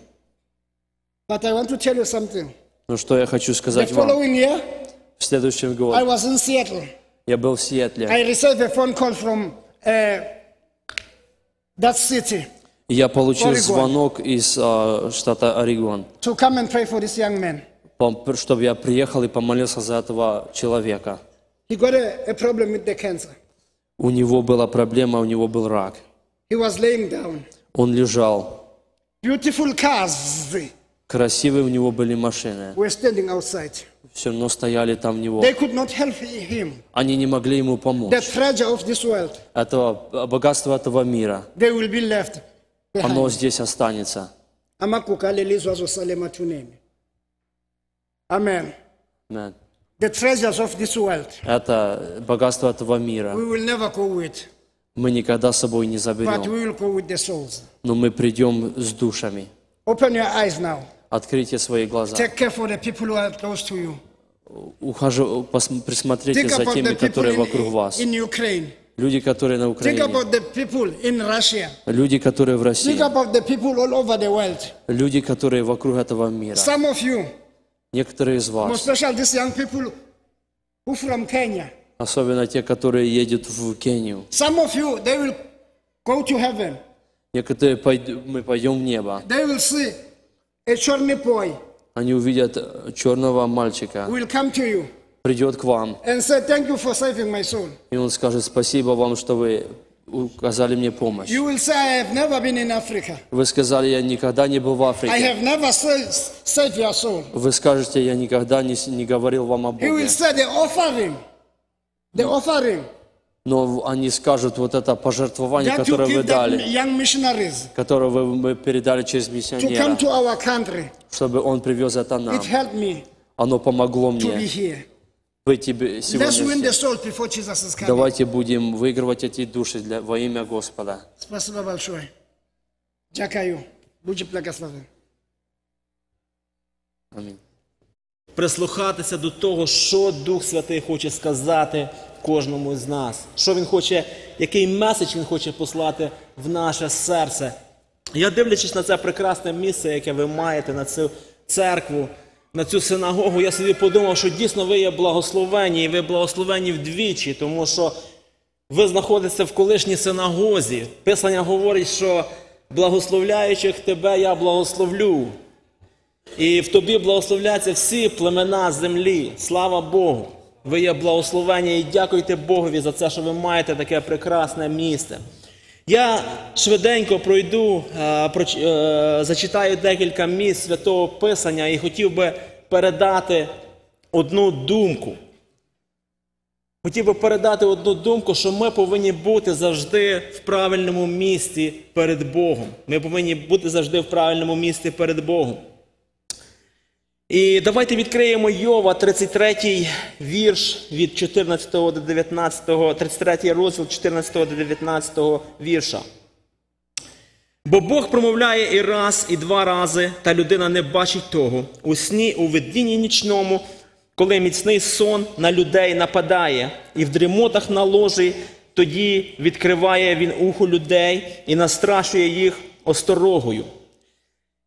[SPEAKER 7] But I want to tell you something.
[SPEAKER 8] Но что я хочу
[SPEAKER 7] The
[SPEAKER 8] сказать вам?
[SPEAKER 7] year,
[SPEAKER 8] В следующем
[SPEAKER 7] I
[SPEAKER 8] году
[SPEAKER 7] was in Seattle.
[SPEAKER 8] Я был в Сиэтле.
[SPEAKER 7] I received a phone call from uh, that city
[SPEAKER 8] я получил
[SPEAKER 7] Орегон.
[SPEAKER 8] звонок из а, штата Орегон,
[SPEAKER 7] to come and pray for this young man.
[SPEAKER 8] чтобы я приехал и помолился за этого человека.
[SPEAKER 7] He got a, a problem with the cancer.
[SPEAKER 8] У него была проблема, у него был рак.
[SPEAKER 7] He was laying down.
[SPEAKER 8] Он лежал.
[SPEAKER 7] Beautiful cars
[SPEAKER 8] Красивые у него были машины.
[SPEAKER 7] were standing outside.
[SPEAKER 8] Все равно стояли там него. Они не могли ему помочь.
[SPEAKER 7] this world,
[SPEAKER 8] Этого мира, оно здесь останется.
[SPEAKER 7] Amen.
[SPEAKER 8] Amen.
[SPEAKER 7] The treasures of this world,
[SPEAKER 8] Это богатство этого мира.
[SPEAKER 7] we will never go with,
[SPEAKER 8] Мы никогда с собой не
[SPEAKER 7] but
[SPEAKER 8] заберем.
[SPEAKER 7] we will go with the souls.
[SPEAKER 8] Но мы придем с душами.
[SPEAKER 7] Open your eyes now.
[SPEAKER 8] Откройте свои глаза.
[SPEAKER 7] Take care for the people who are close to you
[SPEAKER 8] ухожу, пос, присмотрите за теми, которые вокруг вас. Люди, которые на Украине. Люди, которые в России. Люди, которые вокруг этого мира. Некоторые из вас. Особенно те, которые едут в Кению. Некоторые пойд... мы пойдем в небо.
[SPEAKER 7] They will see a
[SPEAKER 8] они увидят э, черного мальчика, придет к вам. И он скажет, спасибо вам, что вы указали мне помощь. Вы сказали, я никогда не был в Африке. Вы скажете, я никогда не, не говорил вам
[SPEAKER 7] об этом.
[SPEAKER 8] Но они скажут, вот это пожертвование, которое вы дали, которое вы передали через миссионера, чтобы он привез это нам.
[SPEAKER 7] It helped me
[SPEAKER 8] Оно помогло
[SPEAKER 7] to be
[SPEAKER 8] мне
[SPEAKER 7] here.
[SPEAKER 8] быть тебе
[SPEAKER 7] Let's win
[SPEAKER 8] сегодня.
[SPEAKER 7] the soul before Jesus is coming.
[SPEAKER 8] Давайте будем выигрывать эти души для, во имя Господа.
[SPEAKER 7] Спасибо большое. Дякую. Будьте благословены.
[SPEAKER 8] Аминь.
[SPEAKER 5] прислухатися до того, що Дух Святий хоче сказати кожному з нас, що він хоче, який меседж він хоче послати в наше серце. Я дивлячись на це прекрасне місце, яке ви маєте, на цю церкву, на цю синагогу, я собі подумав, що дійсно ви є благословені, і ви благословені вдвічі, тому що ви знаходитеся в колишній синагозі. Писання говорить, що благословляючих тебе я благословлю. І в тобі благословляться всі племена землі. Слава Богу! Ви є благословені і дякуйте Богові за це, що ви маєте таке прекрасне місце. Я швиденько пройду, е, е, зачитаю декілька місць святого Писання і хотів би передати одну думку. Хотів би передати одну думку, що ми повинні бути завжди в правильному місці перед Богом. Ми повинні бути завжди в правильному місці перед Богом. І давайте відкриємо Йова, 33 вірш від 14 до 19, 33 розділ 14 до 19 вірша. Бо Бог промовляє і раз, і два рази, та людина не бачить того. У сні, у видінні нічному, коли міцний сон на людей нападає, і в дрімотах на ложі, тоді відкриває він ухо людей і настрашує їх осторогою.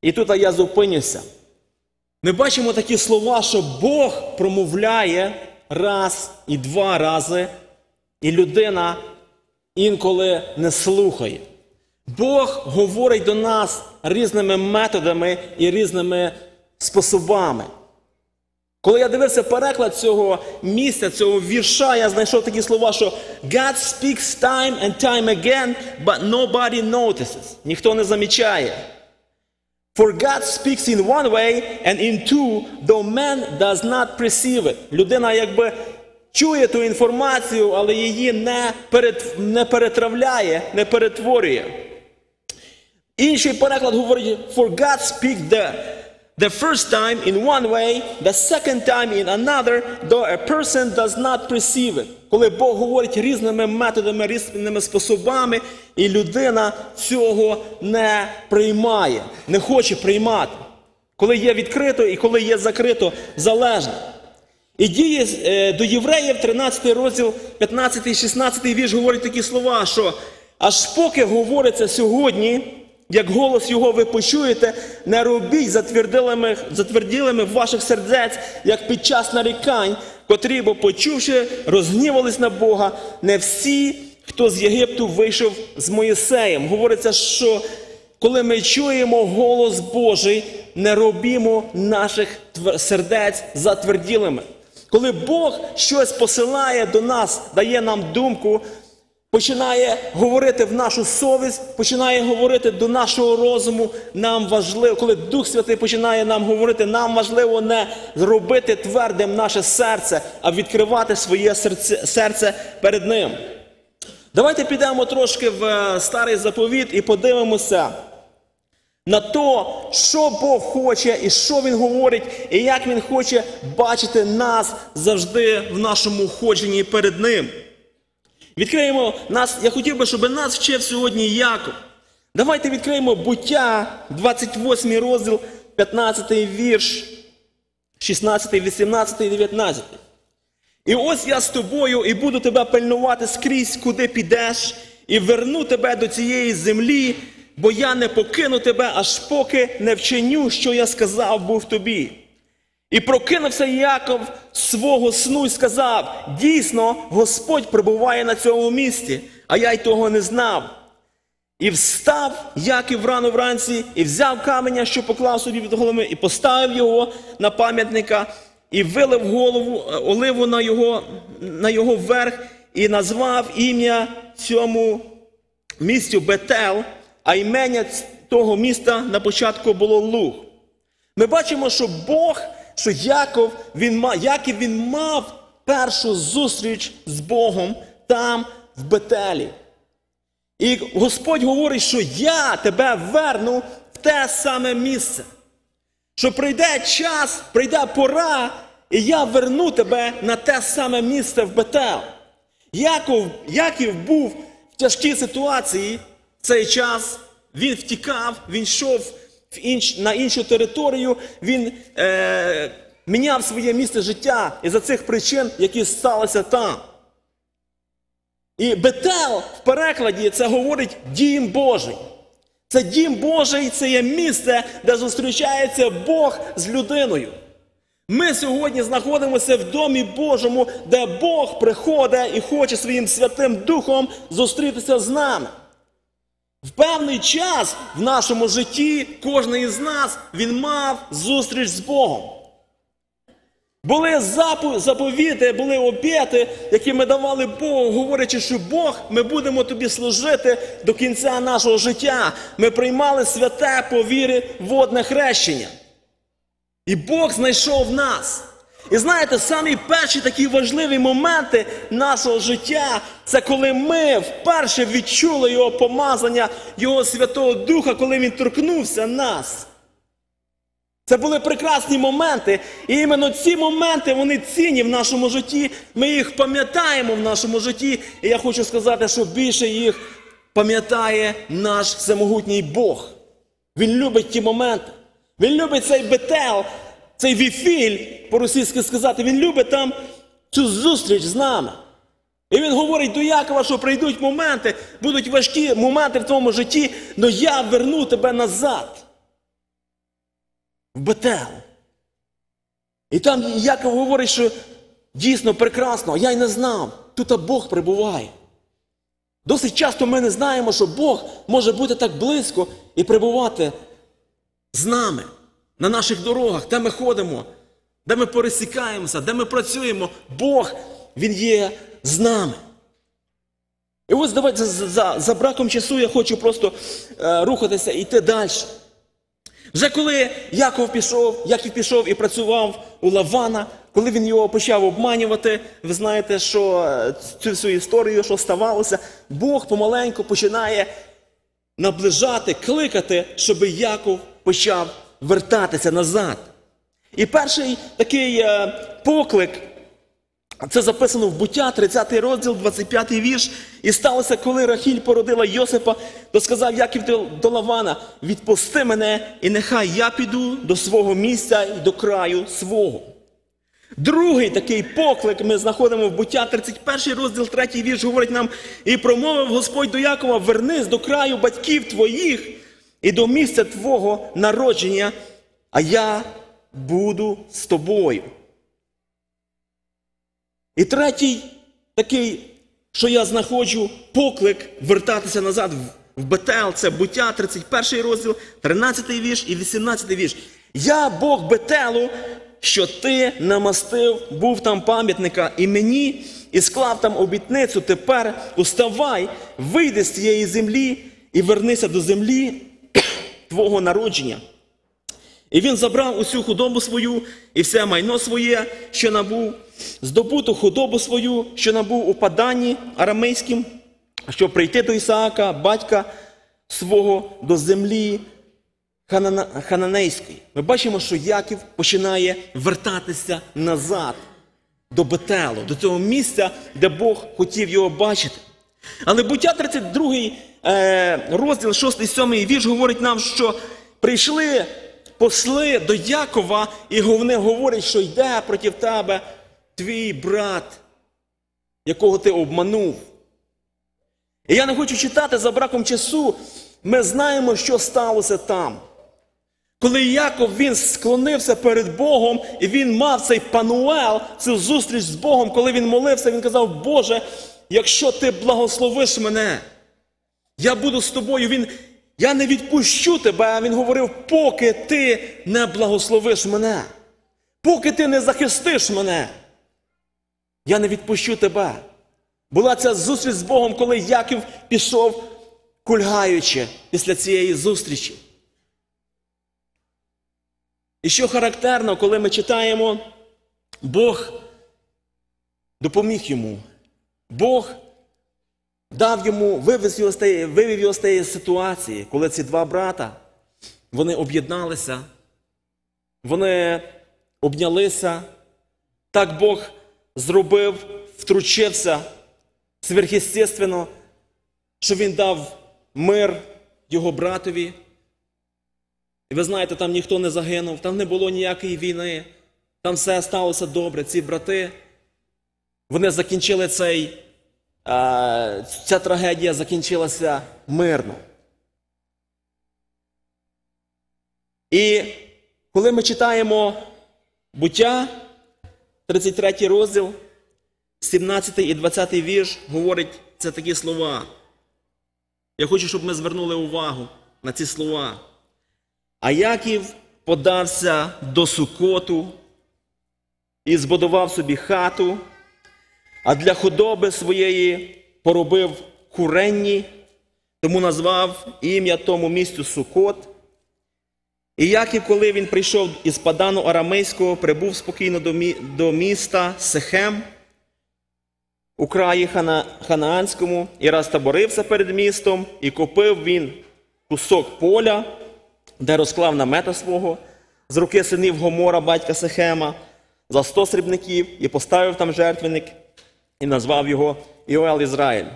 [SPEAKER 5] І тут я зупинюся. Ми бачимо такі слова, що Бог промовляє раз і два рази, і людина інколи не слухає. Бог говорить до нас різними методами і різними способами. Коли я дивився переклад цього місця, цього вірша, я знайшов такі слова, що God speaks time and time again, but nobody notices. Ніхто не замічає. For God speaks in one way and in two, though man does not perceive it. Людина якби чує ту інформацію, але її не, перет, не перетравляє, не перетворює. Інший переклад говорить, for God speaks the, the first time in one way, the second time in another, though a person does not perceive it. Коли Бог говорить різними методами, різними способами, і людина цього не приймає, не хоче приймати. Коли є відкрито і коли є закрито, залежно. І діє е, до євреїв, 13 розділ, 15 16 вірш говорить такі слова, що аж поки говориться сьогодні, як голос його ви почуєте, не робіть затверділими, затверділими ваших сердець, як під час нарікань, котрі, бо почувши, розгнівались на Бога, не всі, хто з Єгипту вийшов з Моїсеєм. Говориться, що коли ми чуємо голос Божий, не робімо наших сердець затверділими. Коли Бог щось посилає до нас, дає нам думку, починає говорити в нашу совість, починає говорити до нашого розуму, нам важливо, коли Дух Святий починає нам говорити, нам важливо не зробити твердим наше серце, а відкривати своє серце, серце перед Ним. Давайте підемо трошки в е, старий заповіт і подивимося на те, що Бог хоче, і що Він говорить, і як Він хоче бачити нас завжди в нашому ходженні перед Ним. Відкриємо нас, я хотів би, щоб нас вчив сьогодні Яков. Давайте відкриємо буття, 28 розділ, 15 вірш, 16, 18, 19. І ось я з тобою і буду тебе пильнувати скрізь, куди підеш, і верну тебе до цієї землі, бо я не покину тебе, аж поки не вчиню, що я сказав був тобі. І прокинувся Яков свого сну і сказав: дійсно, Господь перебуває на цьому місці, а я й того не знав. І встав Яків рано вранці, і взяв каменя, що поклав собі від голови, і поставив його на пам'ятника, і вилив голову е, оливу на його, на його верх, і назвав ім'я цьому місцю Бетел, а імення того міста на початку було Луг. Ми бачимо, що Бог, що Яков, він мав, Яків він мав першу зустріч з Богом там, в Бетелі. І Господь говорить, що я тебе верну в те саме місце. Що прийде час, прийде пора, і я верну тебе на те саме місце в Бетел. Яков, Яків був в тяжкій ситуації в цей час. Він втікав, він йшов інш, на іншу територію, він е, міняв своє місце життя із-за цих причин, які сталися там. І Бетел в перекладі це говорить дім Божий. Це дім Божий, це є місце, де зустрічається Бог з людиною. Ми сьогодні знаходимося в домі Божому, де Бог приходить і хоче своїм Святим Духом зустрітися з нами. В певний час в нашому житті кожен із нас він мав зустріч з Богом. Були заповіти, були обіти, які ми давали Богу, говорячи, що Бог, ми будемо тобі служити до кінця нашого життя. Ми приймали святе по вірі водне хрещення. І Бог знайшов нас. І знаєте, самі перші такі важливі моменти нашого життя це коли ми вперше відчули Його помазання, Його Святого Духа, коли Він торкнувся нас. Це були прекрасні моменти, і іменно ці моменти вони цінні в нашому житті. Ми їх пам'ятаємо в нашому житті. І я хочу сказати, що більше їх пам'ятає наш всемогутній Бог. Він любить ті моменти. Він любить цей бетел, цей віфіль, по-російськи сказати, він любить там цю зустріч з нами. І він говорить до Якова, що прийдуть моменти, будуть важкі моменти в твоєму житті, але я верну тебе назад в Бетел. І там Яков говорить, що дійсно прекрасно, я й не знав, тут Бог прибуває. Досить часто ми не знаємо, що Бог може бути так близько і прибувати з нами на наших дорогах, де ми ходимо, де ми пересікаємося, де ми працюємо. Бог, Він є з нами. І ось давайте за, за, за браком часу я хочу просто е, рухатися і йти далі. Вже коли Яков пішов, Яків пішов і працював у Лавана, коли він його почав обманювати, ви знаєте, що е, цю всю історію, що ставалося, Бог помаленьку починає наближати, кликати, щоб Яков почав вертатися назад. І перший такий е, поклик, це записано в буття, 30 розділ, 25 вірш. І сталося, коли Рахіль породила Йосипа, то сказав Яків до Лавана: відпусти мене, і нехай я піду до свого місця і до краю свого. Другий такий поклик ми знаходимо в буття, 31 розділ, 3 вірш говорить нам: і промовив Господь до Якова: вернись до краю батьків твоїх і до місця твого народження, а я буду з тобою. І третій такий, що я знаходжу, поклик вертатися назад в- Бетел, це буття, 31 розділ, 13 вірш і 18 вірш. Я Бог Бетелу, що ти намастив, був там пам'ятника і мені, і склав там обітницю. Тепер уставай, вийди з цієї землі і вернися до землі твого народження. І він забрав усю худобу свою і все майно своє, що набув, здобуту худобу свою, що набув у паданні арамейським, щоб прийти до Ісаака, батька свого, до землі Хананейської. Ми бачимо, що Яків починає вертатися назад до Бетелу, до цього місця, де Бог хотів його бачити. Але буття 32 е, розділ 6-7 вірш говорить нам, що прийшли посли до Якова, і вони говорять, що йде проти тебе твій брат, якого ти обманув. І я не хочу читати за браком часу. Ми знаємо, що сталося там. Коли Яков він склонився перед Богом, і він мав цей пануел, цю зустріч з Богом, коли він молився, він казав, Боже, якщо ти благословиш мене, я буду з тобою. Він, я не відпущу тебе. А він говорив, поки ти не благословиш мене, поки ти не захистиш мене, я не відпущу тебе. Була ця зустріч з Богом, коли Яків пішов кульгаючи після цієї зустрічі. І що характерно, коли ми читаємо, Бог допоміг йому. Бог дав йому, вивез його з тієї, вивів його з тієї ситуації, коли ці два брата вони об'єдналися, вони обнялися. Так Бог зробив, втручився сверхъестественно, що він дав мир його братові. І ви знаєте, там ніхто не загинув, там не було ніякої війни, там все сталося добре. Ці брати, вони закінчили цей, ця трагедія закінчилася мирно. І коли ми читаємо буття, 33 розділ, 17 і 20 вірш, говорить це такі слова. Я хочу, щоб ми звернули увагу на ці слова. А Яків подався до Сукоту і збудував собі хату, а для худоби своєї поробив куренні, тому назвав ім'я тому місцю Сукот. І Яків, коли він прийшов із Падану Арамейського, прибув спокійно до міста Сехем у краї Хана, Ханаанському, і розтаборився перед містом, і купив він кусок поля, де розклав намета свого з руки синів Гомора, батька Сехема, за сто срібників, і поставив там жертвенник, і назвав його Іоел Ізраїль.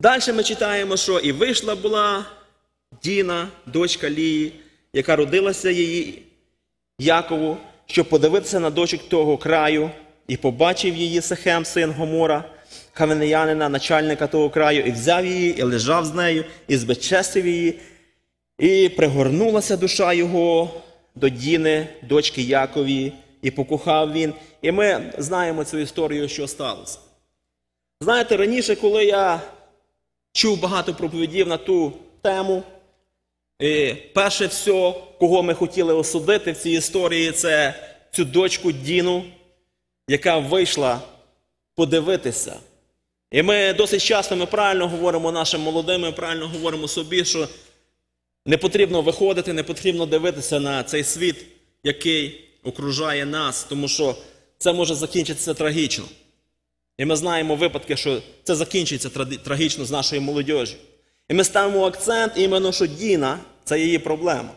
[SPEAKER 5] Далі ми читаємо, що і вийшла була Діна, дочка Лії, яка родилася її Якову, щоб подивитися на дочок того краю, і побачив її Сехем, син Гомора, хавенеянина, начальника того краю, і взяв її, і лежав з нею, і збезчестив її, і пригорнулася душа його до Діни, дочки Якові, і покохав він. І ми знаємо цю історію, що сталося. Знаєте, раніше, коли я чув багато проповідів на ту тему, і перше все, кого ми хотіли осудити в цій історії, це цю дочку Діну, яка вийшла подивитися. І ми досить часто ми правильно говоримо нашим молодим, ми правильно говоримо собі, що не потрібно виходити, не потрібно дивитися на цей світ, який окружає нас, тому що це може закінчитися трагічно. І ми знаємо випадки, що це закінчується трагічно з нашою молодіжю. І ми ставимо акцент іменно, що Діна це її проблема.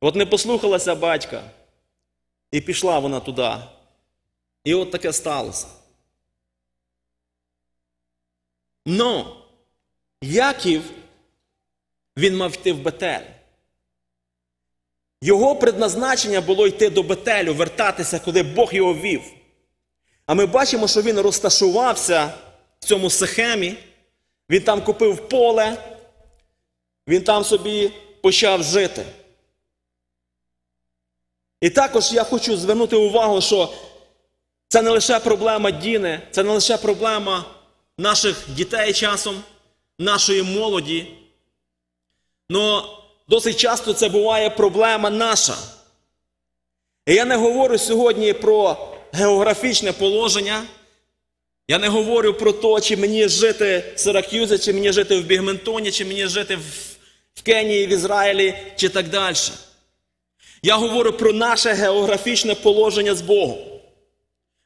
[SPEAKER 5] От не послухалася батька, і пішла вона туди. І от таке сталося. Но Яків, він мав йти в Бетель. Його предназначення було йти до Бетелю, вертатися, куди Бог його вів. А ми бачимо, що він розташувався в цьому Сихемі, він там купив поле, він там собі почав жити. І також я хочу звернути увагу, що це не лише проблема Діни, це не лише проблема наших дітей часом, нашої молоді. Но досить часто це буває проблема наша. І я не говорю сьогодні про географічне положення. Я не говорю про те, чи мені жити в Сиракюзі, чи мені жити в Бігментоні, чи мені жити в, Кенії, в Ізраїлі, чи так далі. Я говорю про наше географічне положення з Богом.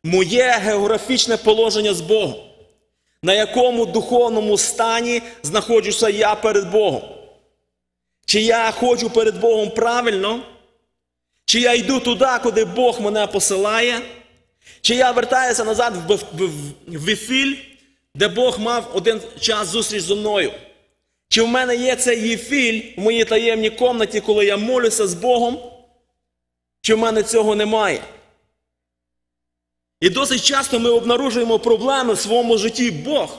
[SPEAKER 5] Моє географічне положення з Богом. На якому духовному стані знаходжуся я перед Богом. Чи я ходжу перед Богом правильно, чи я йду туди, куди Бог мене посилає, чи я вертаюся назад в, Віфіль, де Бог мав один час зустріч зі мною. Чи в мене є цей Єфіль в моїй таємній комнаті, коли я молюся з Богом, чи в мене цього немає? І досить часто ми обнаружуємо проблеми в своєму житті. Бог.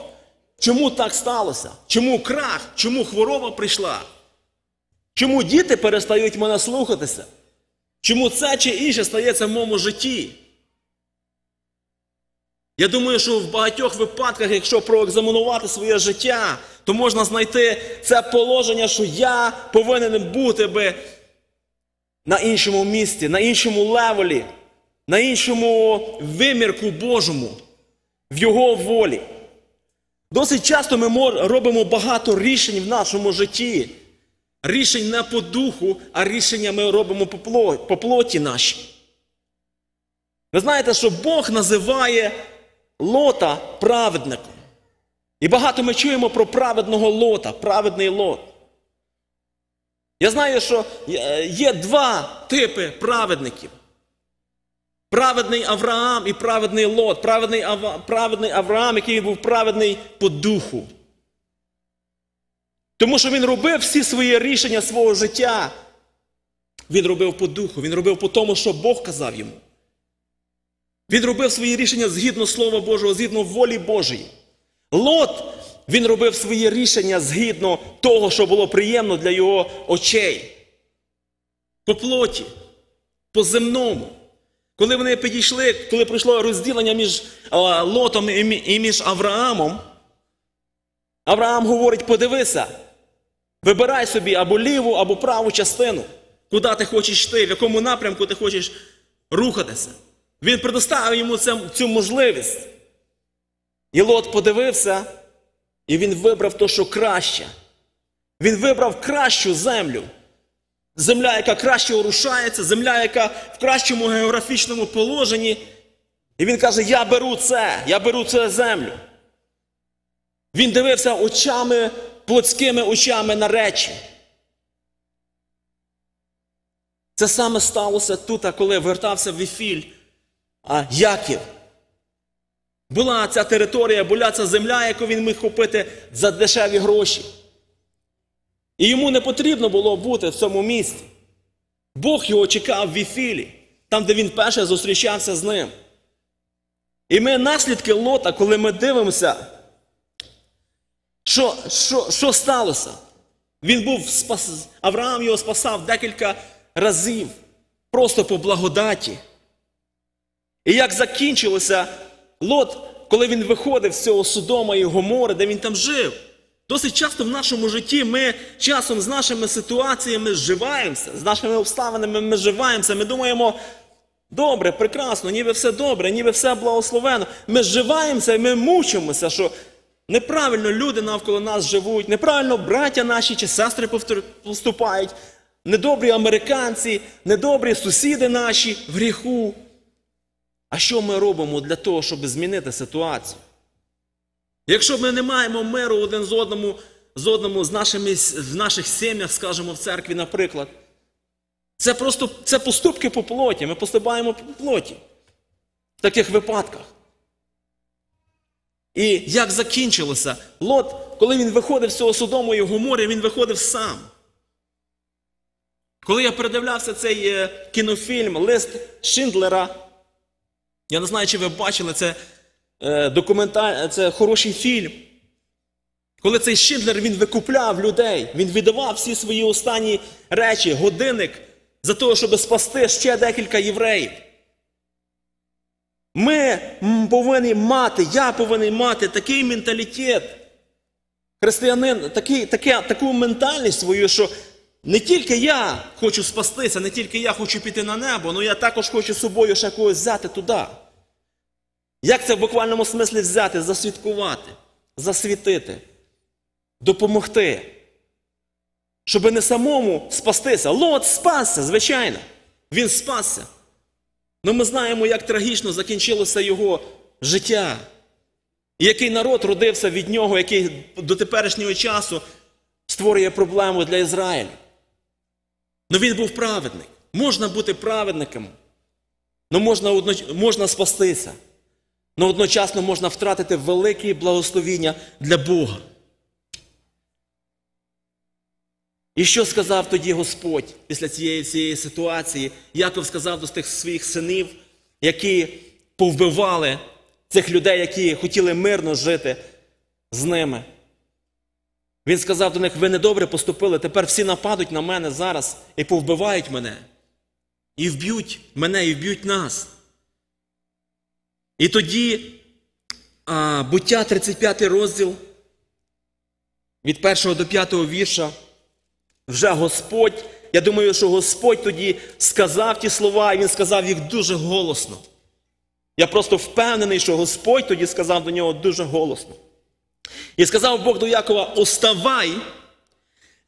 [SPEAKER 5] Чому так сталося? Чому крах? Чому хвороба прийшла? Чому діти перестають мене слухатися? Чому це чи інше стається в моєму житті? Я думаю, що в багатьох випадках, якщо проекзаменувати своє життя, то можна знайти це положення, що я повинен бути би на іншому місці, на іншому левелі, на іншому вимірку Божому, в Його волі. Досить часто ми робимо багато рішень в нашому житті. Рішень не по духу, а рішення ми робимо по плоті нашій. Ви знаєте, що Бог називає Лота праведником. І багато ми чуємо про праведного Лота, праведний Лот. Я знаю, що е, є два типи праведників. Праведний Авраам і праведний Лот. Праведний, Авраам, який був праведний по духу. Тому що він робив всі свої рішення свого життя. Він робив по духу, він робив по тому, що Бог казав йому. Він робив свої рішення згідно Слова Божого, згідно волі Божої. Лот, він робив свої рішення згідно того, що було приємно для його очей. По плоті, по земному. Коли вони підійшли, коли пройшло розділення між Лотом і між Авраамом, Авраам говорить: подивися, вибирай собі або ліву, або праву частину, куди ти хочеш йти, в якому напрямку ти хочеш рухатися. Він предоставив йому цю можливість. І Лот подивився, і він вибрав то, що краще. Він вибрав кращу землю. Земля, яка краще орушається, земля, яка в кращому географічному положенні. І він каже: Я беру це, я беру цю землю. Він дивився очами, плотськими очами на речі. Це саме сталося тут, коли вертався в Віфіль, а Яків. Була ця територія, була ця земля, яку він міг купити за дешеві гроші. І йому не потрібно було бути в цьому місці. Бог його чекав в Віфілі, там, де він перше зустрічався з ним. І ми наслідки лота, коли ми дивимося, що, що, що сталося? Він був спас... Авраам його спасав декілька разів, просто по благодаті. І як закінчилося Лот, коли він виходив з цього Содома і Гомори, де він там жив. Досить часто в нашому житті ми часом з нашими ситуаціями зживаємося, з нашими обставинами ми зживаємося, ми думаємо, добре, прекрасно, ніби все добре, ніби все благословено. Ми зживаємося і ми мучимося, що неправильно люди навколо нас живуть, неправильно браття наші чи сестри поступають, недобрі американці, недобрі сусіди наші в гріху. А що ми робимо для того, щоб змінити ситуацію? Якщо ми не маємо миру один з одному, з одному з нашими, в наших сім'ях, скажімо, в церкві, наприклад, це просто це поступки по плоті. Ми поступаємо по плоті в таких випадках. І як закінчилося? Лот, коли він виходив з цього Содому і Гоморі, він виходив сам. Коли я передивлявся цей е, кінофільм Лист Шиндлера, я не знаю, чи ви бачили, це, е, документаль... це хороший фільм. Коли цей Шиндлер він викупляв людей, він віддавав всі свої останні речі, годинник, за того, щоб спасти ще декілька євреїв. Ми повинні мати, я повинен мати такий менталітет. Християнин, такий, таке, таку ментальність свою, що не тільки я хочу спастися, не тільки я хочу піти на небо, але я також хочу з собою ще когось взяти туди. Як це в буквальному смислі взяти, засвідкувати, засвітити, допомогти? Щоб не самому спастися. Лот спасся, звичайно. Він спасся. Але ми знаємо, як трагічно закінчилося його життя. І який народ родився від нього, який до теперішнього часу створює проблему для Ізраїлю. Ну він був праведник. Можна бути праведником, але можна, одно... можна спастися. Але одночасно можна втратити велике благословіння для Бога. І що сказав тоді Господь після цієї, цієї ситуації? Яков сказав до тих своїх синів, які повбивали цих людей, які хотіли мирно жити з ними. Він сказав до них: ви недобре поступили, тепер всі нападуть на мене зараз і повбивають мене. І вб'ють мене, і вб'ють нас. І тоді а, буття 35 розділ від 1 до 5 вірша. Вже Господь, я думаю, що Господь тоді сказав ті слова, і Він сказав їх дуже голосно. Я просто впевнений, що Господь тоді сказав до нього дуже голосно. І сказав Бог до Якова: Оставай,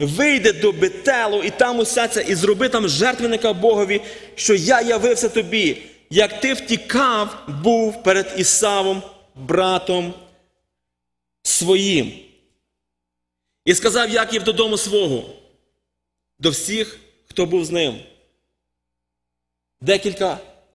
[SPEAKER 5] вийди до Бетелу, і там усяться, і зроби там жертвенника Богові, що я явився тобі, як ти втікав, був перед Ісавом, братом своїм. І сказав Яків додому свого, до всіх, хто був з ним. Декілька